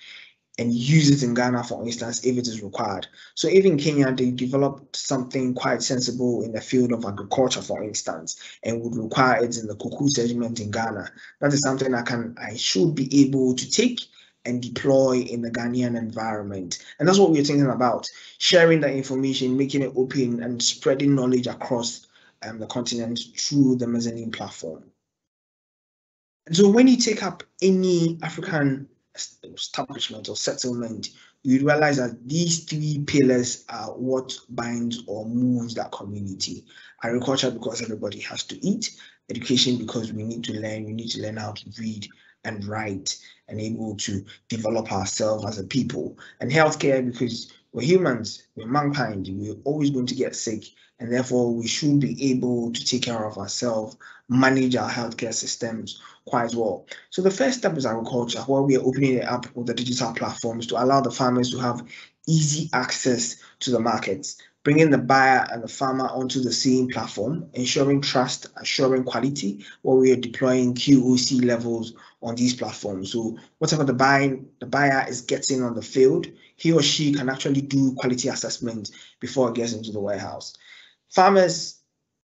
and use it in Ghana, for instance, if it is required. So even Kenya, they developed something quite sensible in the field of agriculture, for instance, and would require it in the cocoa segment in Ghana. That is something I can, I should be able to take and deploy in the Ghanaian environment. And that's what we're thinking about, sharing that information, making it open and spreading knowledge across um, the continent through the mezzanine platform. And So when you take up any African establishment or settlement, you realize that these three pillars are what binds or moves that community. Agriculture because everybody has to eat, education because we need to learn, we need to learn how to read and write and able to develop ourselves as a people. And healthcare because we're humans, we're mankind, we're always going to get sick and therefore we should be able to take care of ourselves, manage our healthcare systems quite well. So the first step is agriculture, where we are opening it up with the digital platforms to allow the farmers to have easy access to the markets, bringing the buyer and the farmer onto the same platform, ensuring trust, assuring quality, where we are deploying QOC levels on these platforms. So whatever the buying the buyer is getting on the field, he or she can actually do quality assessment before it gets into the warehouse. Farmers,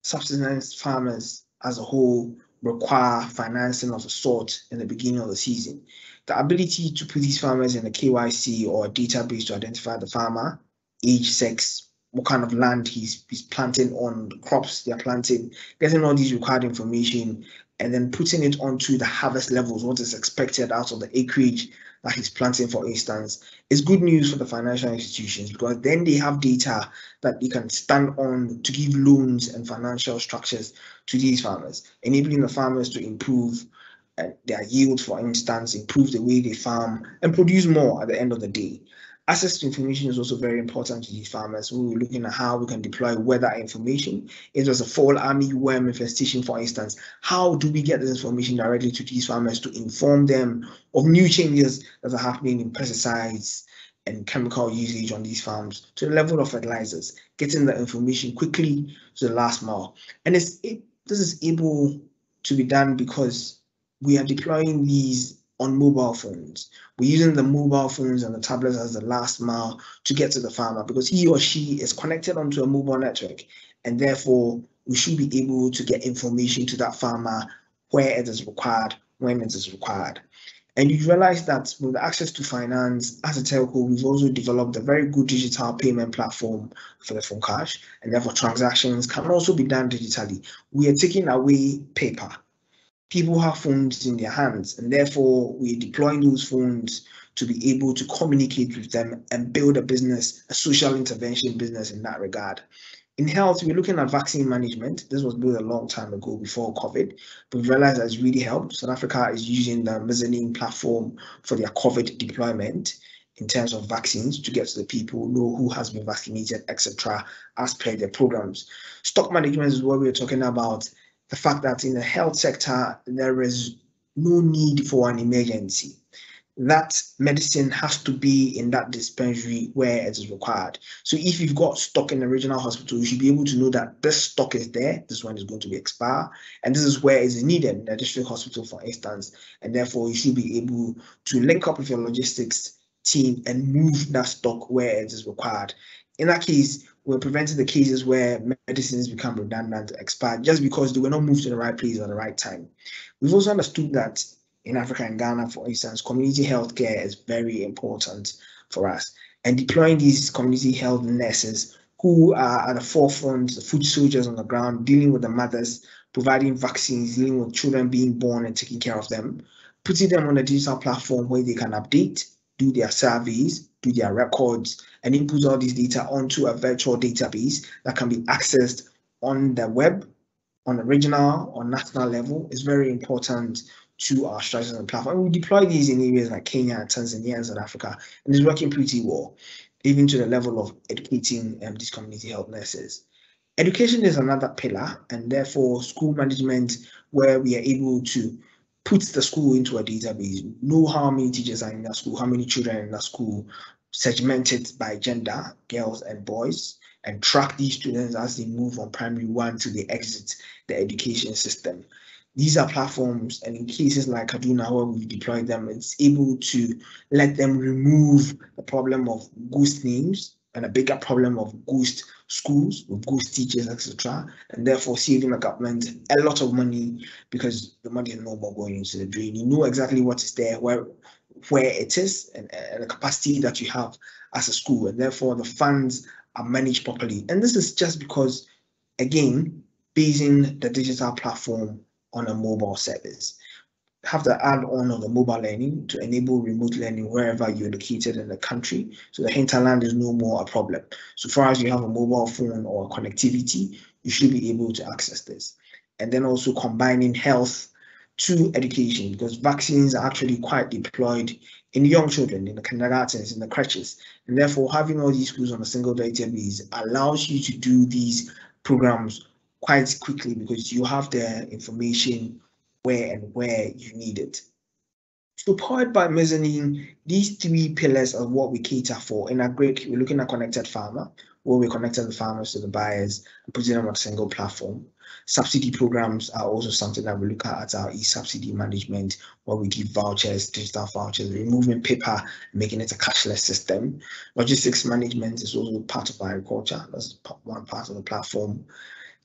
subsistence farmers as a whole, require financing of a sort in the beginning of the season. The ability to put these farmers in a KYC or a database to identify the farmer, age, sex, what kind of land he's, he's planting on, the crops they're planting, getting all these required information, and then putting it onto the harvest levels, what is expected out of the acreage that he's planting, for instance, is good news for the financial institutions because then they have data that they can stand on to give loans and financial structures to these farmers, enabling the farmers to improve uh, their yield, for instance, improve the way they farm and produce more at the end of the day. Access to information is also very important to these farmers. We were looking at how we can deploy weather information. It was a fall army worm infestation, for instance. How do we get this information directly to these farmers to inform them of new changes that are happening in pesticides and chemical usage on these farms to the level of fertilizers, getting the information quickly to the last mile. And it's, it, this is able to be done because we are deploying these on mobile phones. We're using the mobile phones and the tablets as the last mile to get to the farmer because he or she is connected onto a mobile network and therefore we should be able to get information to that farmer where it is required, when it is required. And you realize that with access to finance as a telco, we've also developed a very good digital payment platform Vodafone Cash, and therefore transactions can also be done digitally. We are taking away paper people have phones in their hands, and therefore we're deploying those phones to be able to communicate with them and build a business, a social intervention business in that regard. In health, we're looking at vaccine management. This was built a long time ago before COVID, but we realized that it's really helped. South Africa is using the mezzanine platform for their COVID deployment in terms of vaccines to get to the people, know who has been vaccinated, etc., as per their programs. Stock management is what we we're talking about the fact that in the health sector, there is no need for an emergency. That medicine has to be in that dispensary where it is required. So if you've got stock in the regional hospital, you should be able to know that this stock is there, this one is going to be expired, and this is where it is needed in the district hospital, for instance. And therefore, you should be able to link up with your logistics team and move that stock where it is required. In that case, we're preventing the cases where medicines become redundant, expired, just because they were not moved to the right place at the right time. We've also understood that in Africa and Ghana, for instance, community health care is very important for us. And deploying these community health nurses who are at the forefront, the foot soldiers on the ground, dealing with the mothers, providing vaccines, dealing with children being born and taking care of them, putting them on a digital platform where they can update, do their surveys, do their records, and input all this data onto a virtual database that can be accessed on the web, on the regional or national level is very important to our strategies and platform. we deploy these in areas like Kenya, Tanzania, and South Africa, and it's working pretty well, even to the level of educating um, these community health nurses. Education is another pillar, and therefore school management, where we are able to put the school into a database, know how many teachers are in that school, how many children in that school, segment it by gender, girls and boys, and track these students as they move from primary one to they exit the education system. These are platforms, and in cases like Kaduna, where we deployed them, it's able to let them remove the problem of ghost names and a bigger problem of ghost schools with ghost teachers, etc., and therefore saving the government a lot of money because the money is no more going into the drain. You know exactly what is there, where where it is, and, and the capacity that you have as a school, and therefore the funds are managed properly. And this is just because, again, basing the digital platform on a mobile service. Have the add-on of the mobile learning to enable remote learning wherever you're located in the country. So the hinterland is no more a problem. So far as you have a mobile phone or connectivity, you should be able to access this. And then also combining health to education because vaccines are actually quite deployed in young children, in the kindergartens, in the crèches. And therefore, having all these schools on a single database allows you to do these programs quite quickly because you have the information where and where you need it. So powered by mezzanine, these three pillars are what we cater for. In Agric, we're looking at connected farmer, where we connected the farmers to the buyers and putting them on a single platform. Subsidy programs are also something that we look at at our e-subsidy management, where we give vouchers, digital vouchers, removing paper, making it a cashless system. Logistics management is also part of agriculture. That's one part of the platform.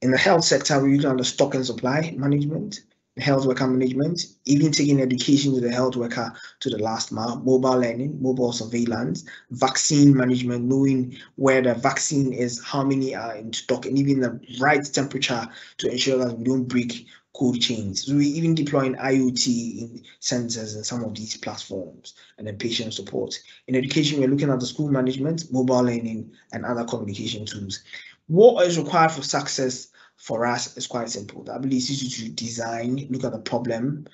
In the health sector, we use the stock and supply management, health worker management, even taking education to the health worker to the last mile, mobile learning, mobile surveillance, vaccine management, knowing where the vaccine is, how many are in stock, and even the right temperature to ensure that we don't break cold chains. So we even deploying IoT in sensors in some of these platforms and then patient support. In education, we're looking at the school management, mobile learning, and other communication tools. What is required for success for us is quite simple. The ability to design, look at the problem,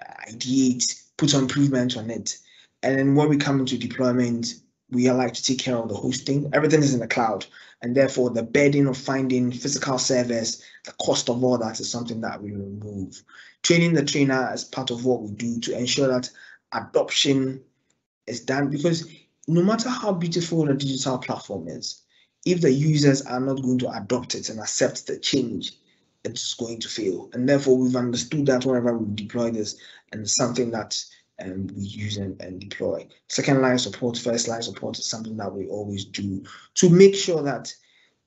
uh, ideate, put some improvements on it. And then when we come into deployment, we are like to take care of the hosting. Everything is in the cloud. And therefore, the burden of finding physical servers, the cost of all that is something that we remove. Training the trainer as part of what we do to ensure that adoption is done because no matter how beautiful a digital platform is, if the users are not going to adopt it and accept the change, it's going to fail. And therefore, we've understood that whenever we deploy this, and something that um, we use and, and deploy. Second line support, first line support is something that we always do to make sure that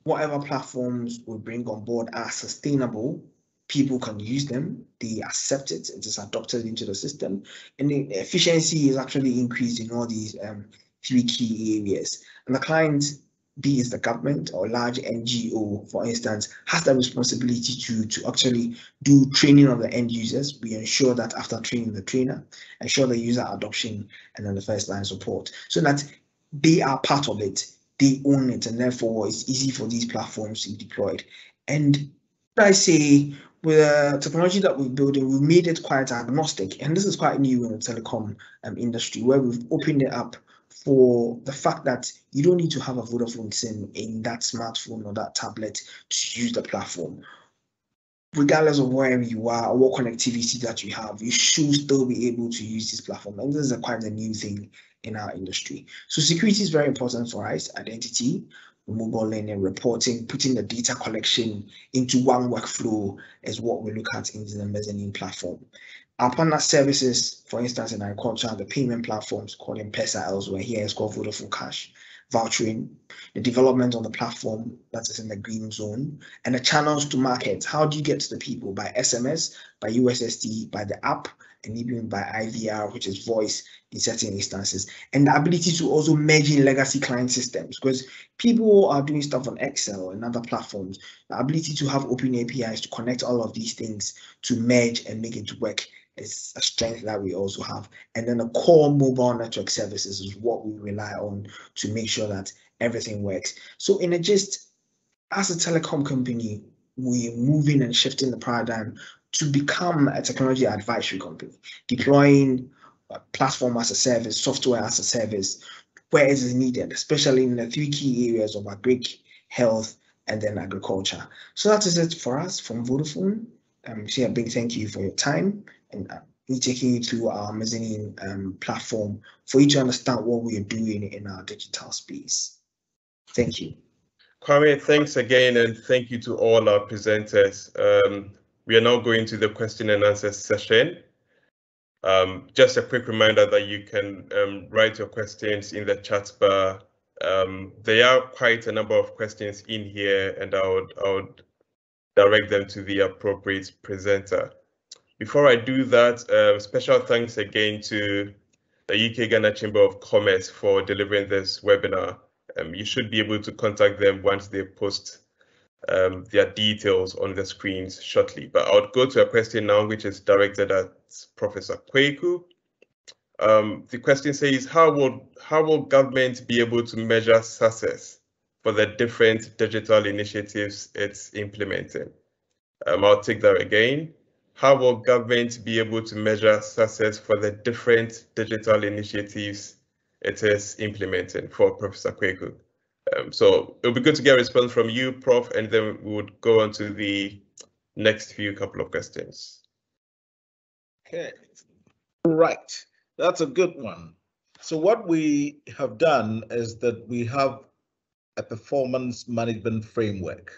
whatever platforms we bring on board are sustainable people can use them, they accept it, it is adopted into the system, and the efficiency is actually increased in all these um, three key areas. And the client be it the government or large NGO, for instance, has the responsibility to, to actually do training of the end users. We ensure that after training the trainer, ensure the user adoption and then the first line support so that they are part of it, they own it, and therefore it's easy for these platforms to be deployed. And I say with the technology that we're building, we've made it quite agnostic, and this is quite new in the telecom um, industry where we've opened it up for the fact that you don't need to have a Vodafone SIM in that smartphone or that tablet to use the platform. Regardless of where you are or what connectivity that you have, you should still be able to use this platform. And this is quite a new thing in our industry. So security is very important for us. Identity, mobile learning, reporting, putting the data collection into one workflow is what we look at in the mezzanine platform. Our partner services, for instance, in agriculture, the payment platforms called M-Pesa elsewhere, here is called Vodafone Cash, vouchering, the development on the platform that is in the green zone, and the channels to market. How do you get to the people? By SMS, by USSD, by the app, and even by IVR, which is voice in certain instances, and the ability to also merge in legacy client systems because people are doing stuff on Excel and other platforms. The ability to have open APIs to connect all of these things to merge and make it work is a strength that we also have. And then the core mobile network services is what we rely on to make sure that everything works. So in a gist, as a telecom company, we're moving and shifting the paradigm to become a technology advisory company, deploying platform as a service, software as a service, where it is needed, especially in the three key areas of agri, health, and then agriculture. So that is it for us from Vodafone. Um, say a big thank you for your time and uh, we're taking you to our mezzanine um, platform for you to understand what we are doing in our digital space. Thank you. Kwame, thanks again, and thank you to all our presenters. Um, we are now going to the question and answer session. Um, just a quick reminder that you can um, write your questions in the chat bar. Um, there are quite a number of questions in here, and I would, I would direct them to the appropriate presenter. Before I do that, um, special thanks again to the UK Ghana Chamber of Commerce for delivering this webinar. Um, you should be able to contact them once they post um, their details on the screens shortly. But I would go to a question now, which is directed at Professor Kwaku. Um, the question says, how will, how will government be able to measure success for the different digital initiatives it's implementing? Um, I'll take that again. How will government be able to measure success for the different digital initiatives it is implementing for Professor Kwaku? Um, so it'll be good to get a response from you, Prof, and then we would go on to the next few couple of questions. Okay, right. That's a good one. So what we have done is that we have a performance management framework,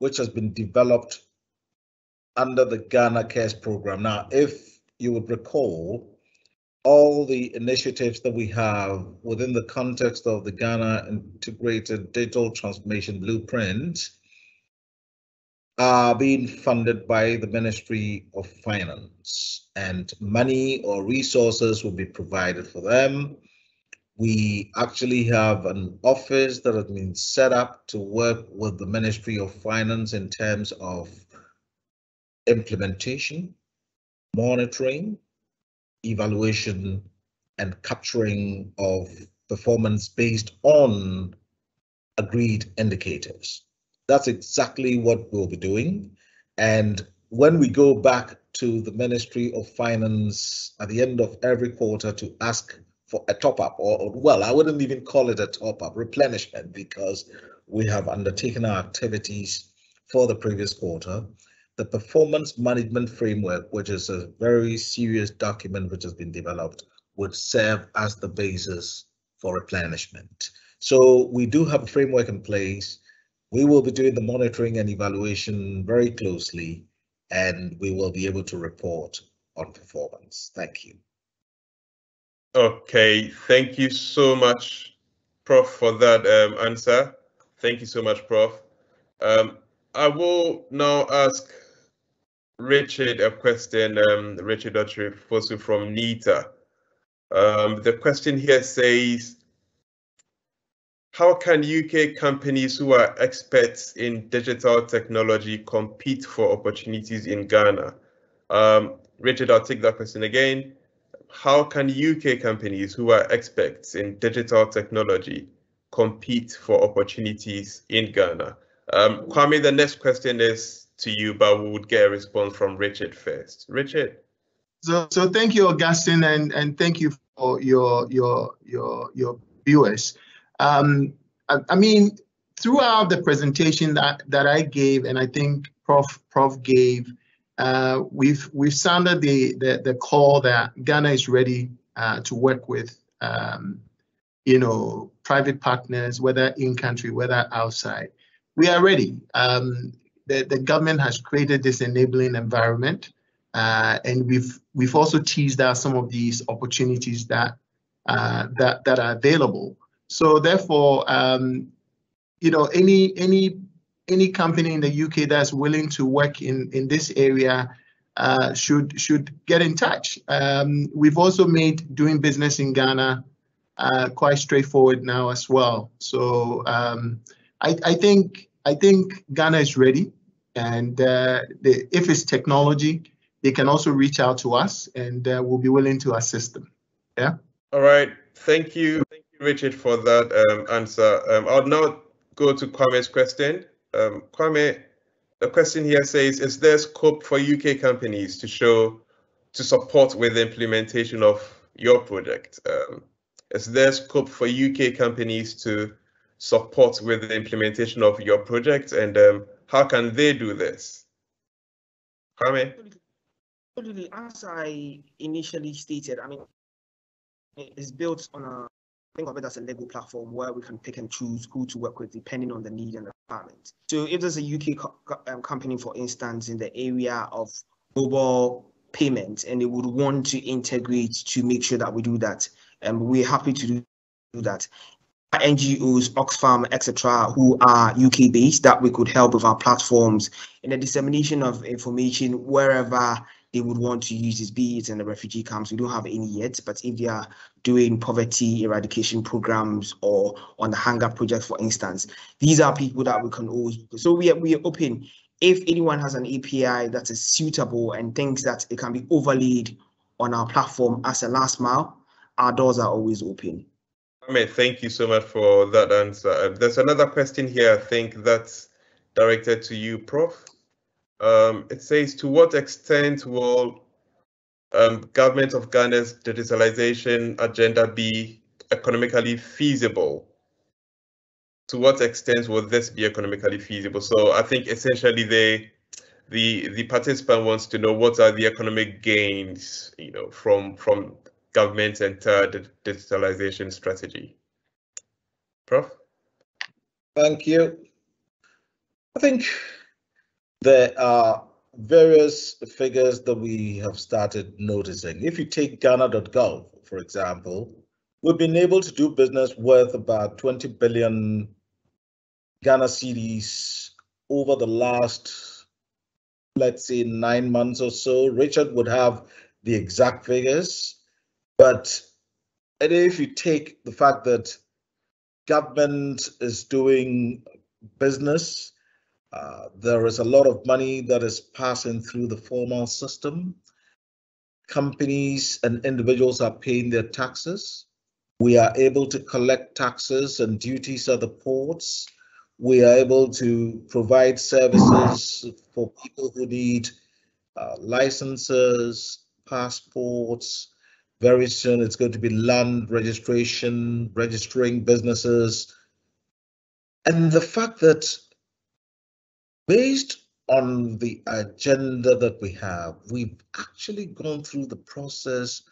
which has been developed under the Ghana Cares program. Now, if you would recall, all the initiatives that we have within the context of the Ghana Integrated Digital Transformation Blueprint are being funded by the Ministry of Finance and money or resources will be provided for them. We actually have an office that has been set up to work with the Ministry of Finance in terms of implementation, monitoring, evaluation and capturing of performance based on agreed indicators. That's exactly what we'll be doing. And when we go back to the Ministry of Finance at the end of every quarter to ask for a top up, or, well, I wouldn't even call it a top up, replenishment, because we have undertaken our activities for the previous quarter the performance management framework, which is a very serious document which has been developed, would serve as the basis for replenishment. So we do have a framework in place. We will be doing the monitoring and evaluation very closely, and we will be able to report on performance. Thank you. Okay, thank you so much, Prof, for that um, answer. Thank you so much, Prof. Um, I will now ask Richard a question, um, Richard Fosu from NITA. Um, the question here says, how can UK companies who are experts in digital technology compete for opportunities in Ghana? Um, Richard, I'll take that question again. How can UK companies who are experts in digital technology compete for opportunities in Ghana? Um, Kwame, the next question is to you, but we would get a response from Richard first. Richard. So, so thank you, Augustine, and, and thank you for your your your your viewers. Um, I, I mean, throughout the presentation that that I gave, and I think Prof Prof gave, uh, we've we've sounded the, the the call that Ghana is ready uh, to work with, um, you know, private partners, whether in country, whether outside. We are ready. Um, the, the government has created this enabling environment, uh, and we've we've also teased out some of these opportunities that uh, that that are available. So therefore, um, you know, any any any company in the UK that's willing to work in in this area uh, should should get in touch. Um, we've also made doing business in Ghana uh, quite straightforward now as well. So um, I, I think I think Ghana is ready, and uh, the, if it's technology, they can also reach out to us, and uh, we'll be willing to assist them. Yeah. All right. Thank you, thank you, Richard, for that um, answer. Um, I'll now go to Kwame's question. Um, Kwame, the question here says: Is there scope for UK companies to show to support with the implementation of your project? Um, is there scope for UK companies to support with the implementation of your project and um, how can they do this? Kwame? As I initially stated, I mean, it's built on a think of it as a Lego platform where we can pick and choose who to work with depending on the need and the requirement. So if there's a UK co um, company, for instance, in the area of mobile payment and they would want to integrate to make sure that we do that, and um, we're happy to do that. NGOs, Oxfam, etc., who are UK based, that we could help with our platforms in the dissemination of information wherever they would want to use this, be it in the refugee camps. We don't have any yet, but if they are doing poverty eradication programs or on the hunger project, for instance, these are people that we can always. So we are, we are open. If anyone has an API that is suitable and thinks that it can be overlaid on our platform as a last mile, our doors are always open. Ahmed, thank you so much for that answer. Uh, there's another question here, I think that's directed to you, Prof. Um, it says, to what extent will um, government of Ghana's digitalization agenda be economically feasible? To what extent will this be economically feasible? So I think essentially they, the the participant wants to know what are the economic gains, you know, from from government and digitalization strategy. Prof? Thank you. I think there are various figures that we have started noticing. If you take Ghana.gov, for example, we've been able to do business worth about 20 billion Ghana cedis over the last, let's say, nine months or so. Richard would have the exact figures, but if you take the fact that government is doing business uh, there is a lot of money that is passing through the formal system. Companies and individuals are paying their taxes. We are able to collect taxes and duties at the ports. We are able to provide services for people who need uh, licenses, passports. Very soon it's going to be land registration, registering businesses. And the fact that based on the agenda that we have, we've actually gone through the process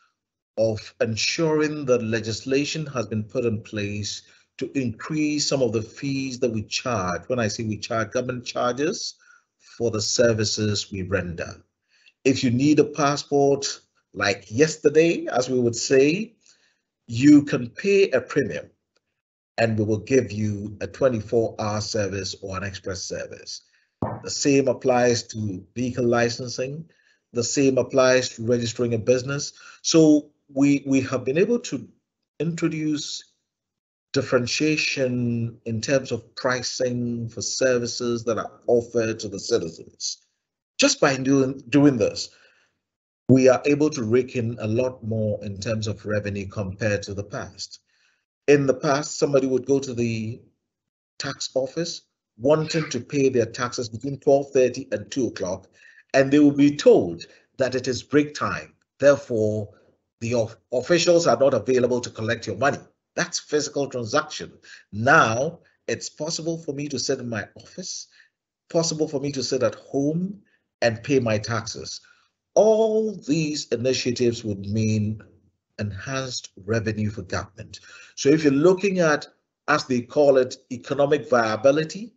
of ensuring that legislation has been put in place to increase some of the fees that we charge. When I say we charge, government charges for the services we render. If you need a passport, like yesterday, as we would say, you can pay a premium and we will give you a 24 hour service or an express service. The same applies to vehicle licensing. The same applies to registering a business. So we, we have been able to introduce differentiation in terms of pricing for services that are offered to the citizens. Just by doing, doing this, we are able to rake in a lot more in terms of revenue compared to the past. In the past, somebody would go to the tax office, wanting to pay their taxes between 12.30 and 2 o'clock, and they will be told that it is break time. Therefore, the of officials are not available to collect your money. That's physical transaction. Now, it's possible for me to sit in my office, possible for me to sit at home and pay my taxes. All these initiatives would mean enhanced revenue for government. So if you're looking at, as they call it, economic viability,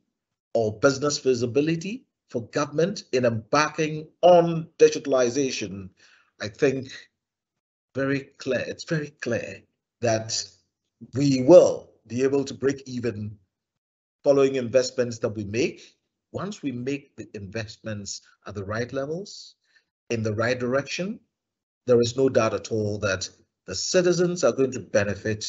or business feasibility for government in embarking on digitalization, I think very clear, it's very clear that we will be able to break even following investments that we make. Once we make the investments at the right levels, in the right direction, there is no doubt at all that the citizens are going to benefit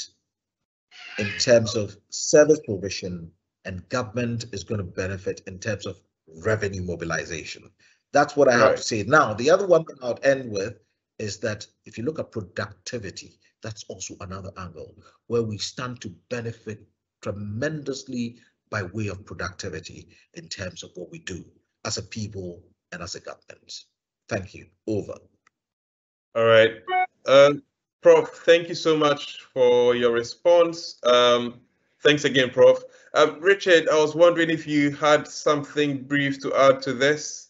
in terms of service provision and government is going to benefit in terms of revenue mobilization. That's what I have to say. Now, the other one that I'll end with is that if you look at productivity, that's also another angle where we stand to benefit tremendously by way of productivity in terms of what we do as a people and as a government. Thank you. Over. All right. Um, Prof, thank you so much for your response. Um, thanks again, Prof. Um, Richard, I was wondering if you had something brief to add to this.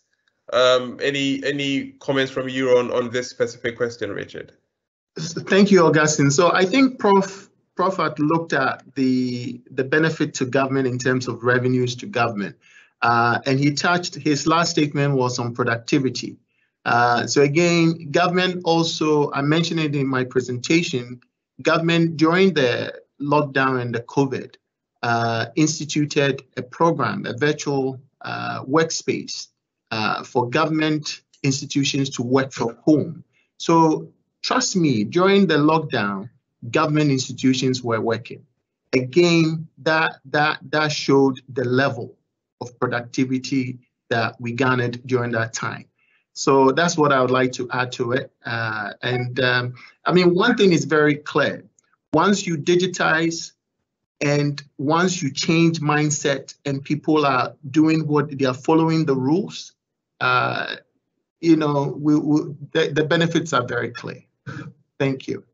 Um, any any comments from you on, on this specific question, Richard? Thank you, Augustine. So I think Prof. Prof had looked at the the benefit to government in terms of revenues to government, uh, and he touched his last statement was on productivity. Uh, so again, government also I mentioned it in my presentation. Government during the lockdown and the COVID uh, instituted a program, a virtual uh, workspace uh, for government institutions to work from home. So trust me, during the lockdown government institutions were working. Again, that that that showed the level of productivity that we garnered during that time. So that's what I would like to add to it. Uh, and um, I mean, one thing is very clear: once you digitize and once you change mindset and people are doing what they are following the rules, uh, you know, we, we, the, the benefits are very clear. Thank you.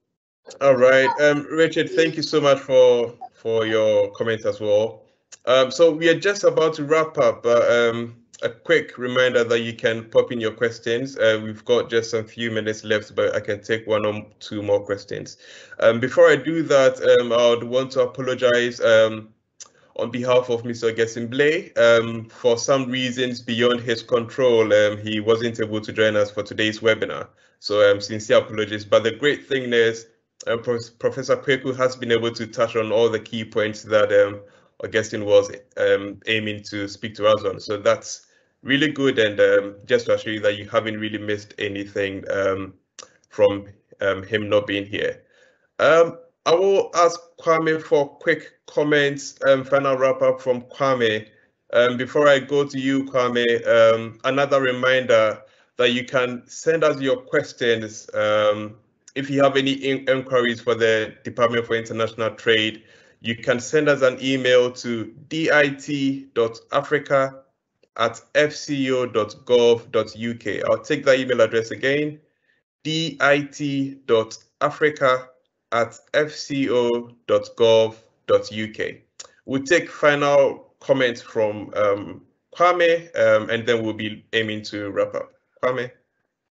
All right, um, Richard, thank you so much for for your comments as well. Um, so we are just about to wrap up, um, a quick reminder that you can pop in your questions. Uh, we've got just a few minutes left, but I can take one or two more questions. Um, before I do that, um, I would want to apologize um, on behalf of Mr. Gessimble. Um, for some reasons beyond his control, um, he wasn't able to join us for today's webinar. So um, sincere apologies. But the great thing is uh, Professor Kwaku has been able to touch on all the key points that um, Augustine was um, aiming to speak to us on. So that's really good. And um, just to assure you that you haven't really missed anything um, from um, him not being here. Um, I will ask Kwame for quick comments and final wrap up from Kwame. before I go to you, Kwame, another reminder that you can send us your questions um, if you have any in inquiries for the Department for International Trade, you can send us an email to dit.africa at fco.gov.uk. I'll take that email address again, dit.africa at fco.gov.uk. We'll take final comments from um, Kwame, um, and then we'll be aiming to wrap up. Kwame.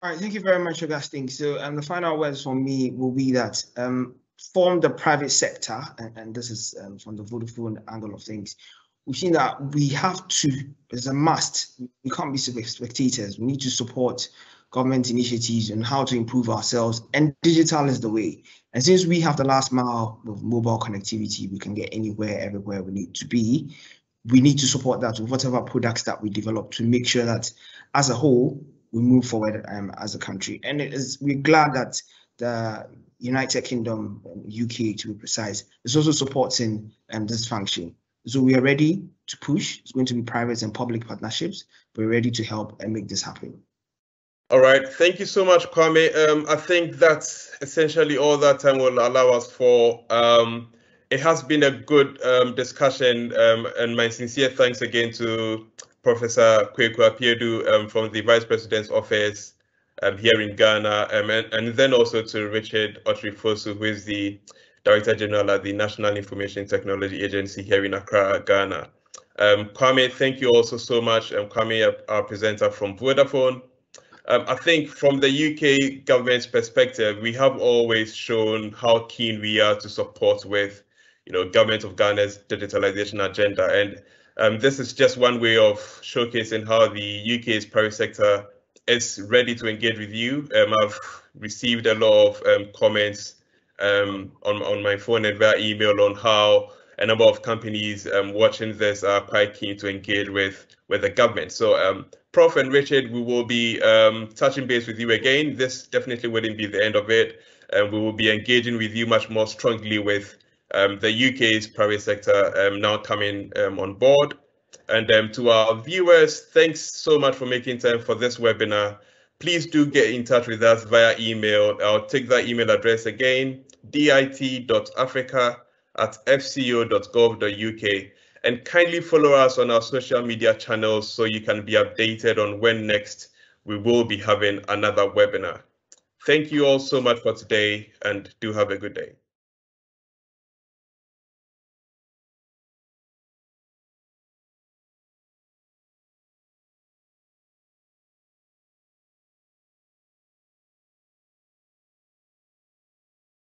All right, thank you very much, Augustine. So um, the final words from me will be that um, from the private sector, and, and this is um, from the Vodafone angle of things, we've seen that we have to, as a must, we can't be spectators. We need to support government initiatives and how to improve ourselves, and digital is the way. And since we have the last mile of mobile connectivity, we can get anywhere, everywhere we need to be. We need to support that with whatever products that we develop to make sure that, as a whole, we move forward um, as a country. And it is, we're glad that the United Kingdom, UK to be precise, is also supporting um, this function. So we are ready to push. It's going to be private and public partnerships. We're ready to help and make this happen. All right, thank you so much, Kwame. Um, I think that's essentially all that time will allow us for. Um, it has been a good um, discussion, um, and my sincere thanks again to Professor Kwaku Appiah-Adu um, from the Vice President's Office um, here in Ghana, and, and, then also to Richard Okyere-Fosu, who is the Director General at the National Information Technology Agency here in Accra, Ghana. Um, Kwame, thank you also so much. Um, Kwame, our presenter from Vodafone. Um, I think from the UK government's perspective, we have always shown how keen we are to support with, you know, government of Ghana's digitalization agenda. And um, this is just one way of showcasing how the UK's private sector is ready to engage with you. Um, I've received a lot of um, comments um, on, on my phone and via email on how a number of companies um, watching this are quite keen to engage with, with the government. So um, Prof and Richard, we will be touching base with you again. This definitely wouldn't be the end of it. And we will be engaging with you much more strongly with um, the UK's private sector um, now coming um, on board. And um, to our viewers, thanks so much for making time for this webinar. Please do get in touch with us via email. I'll take that email address again, dit.africa at fco.gov.uk. And kindly follow us on our social media channels so you can be updated on when next we will be having another webinar. Thank you all so much for today and do have a good day.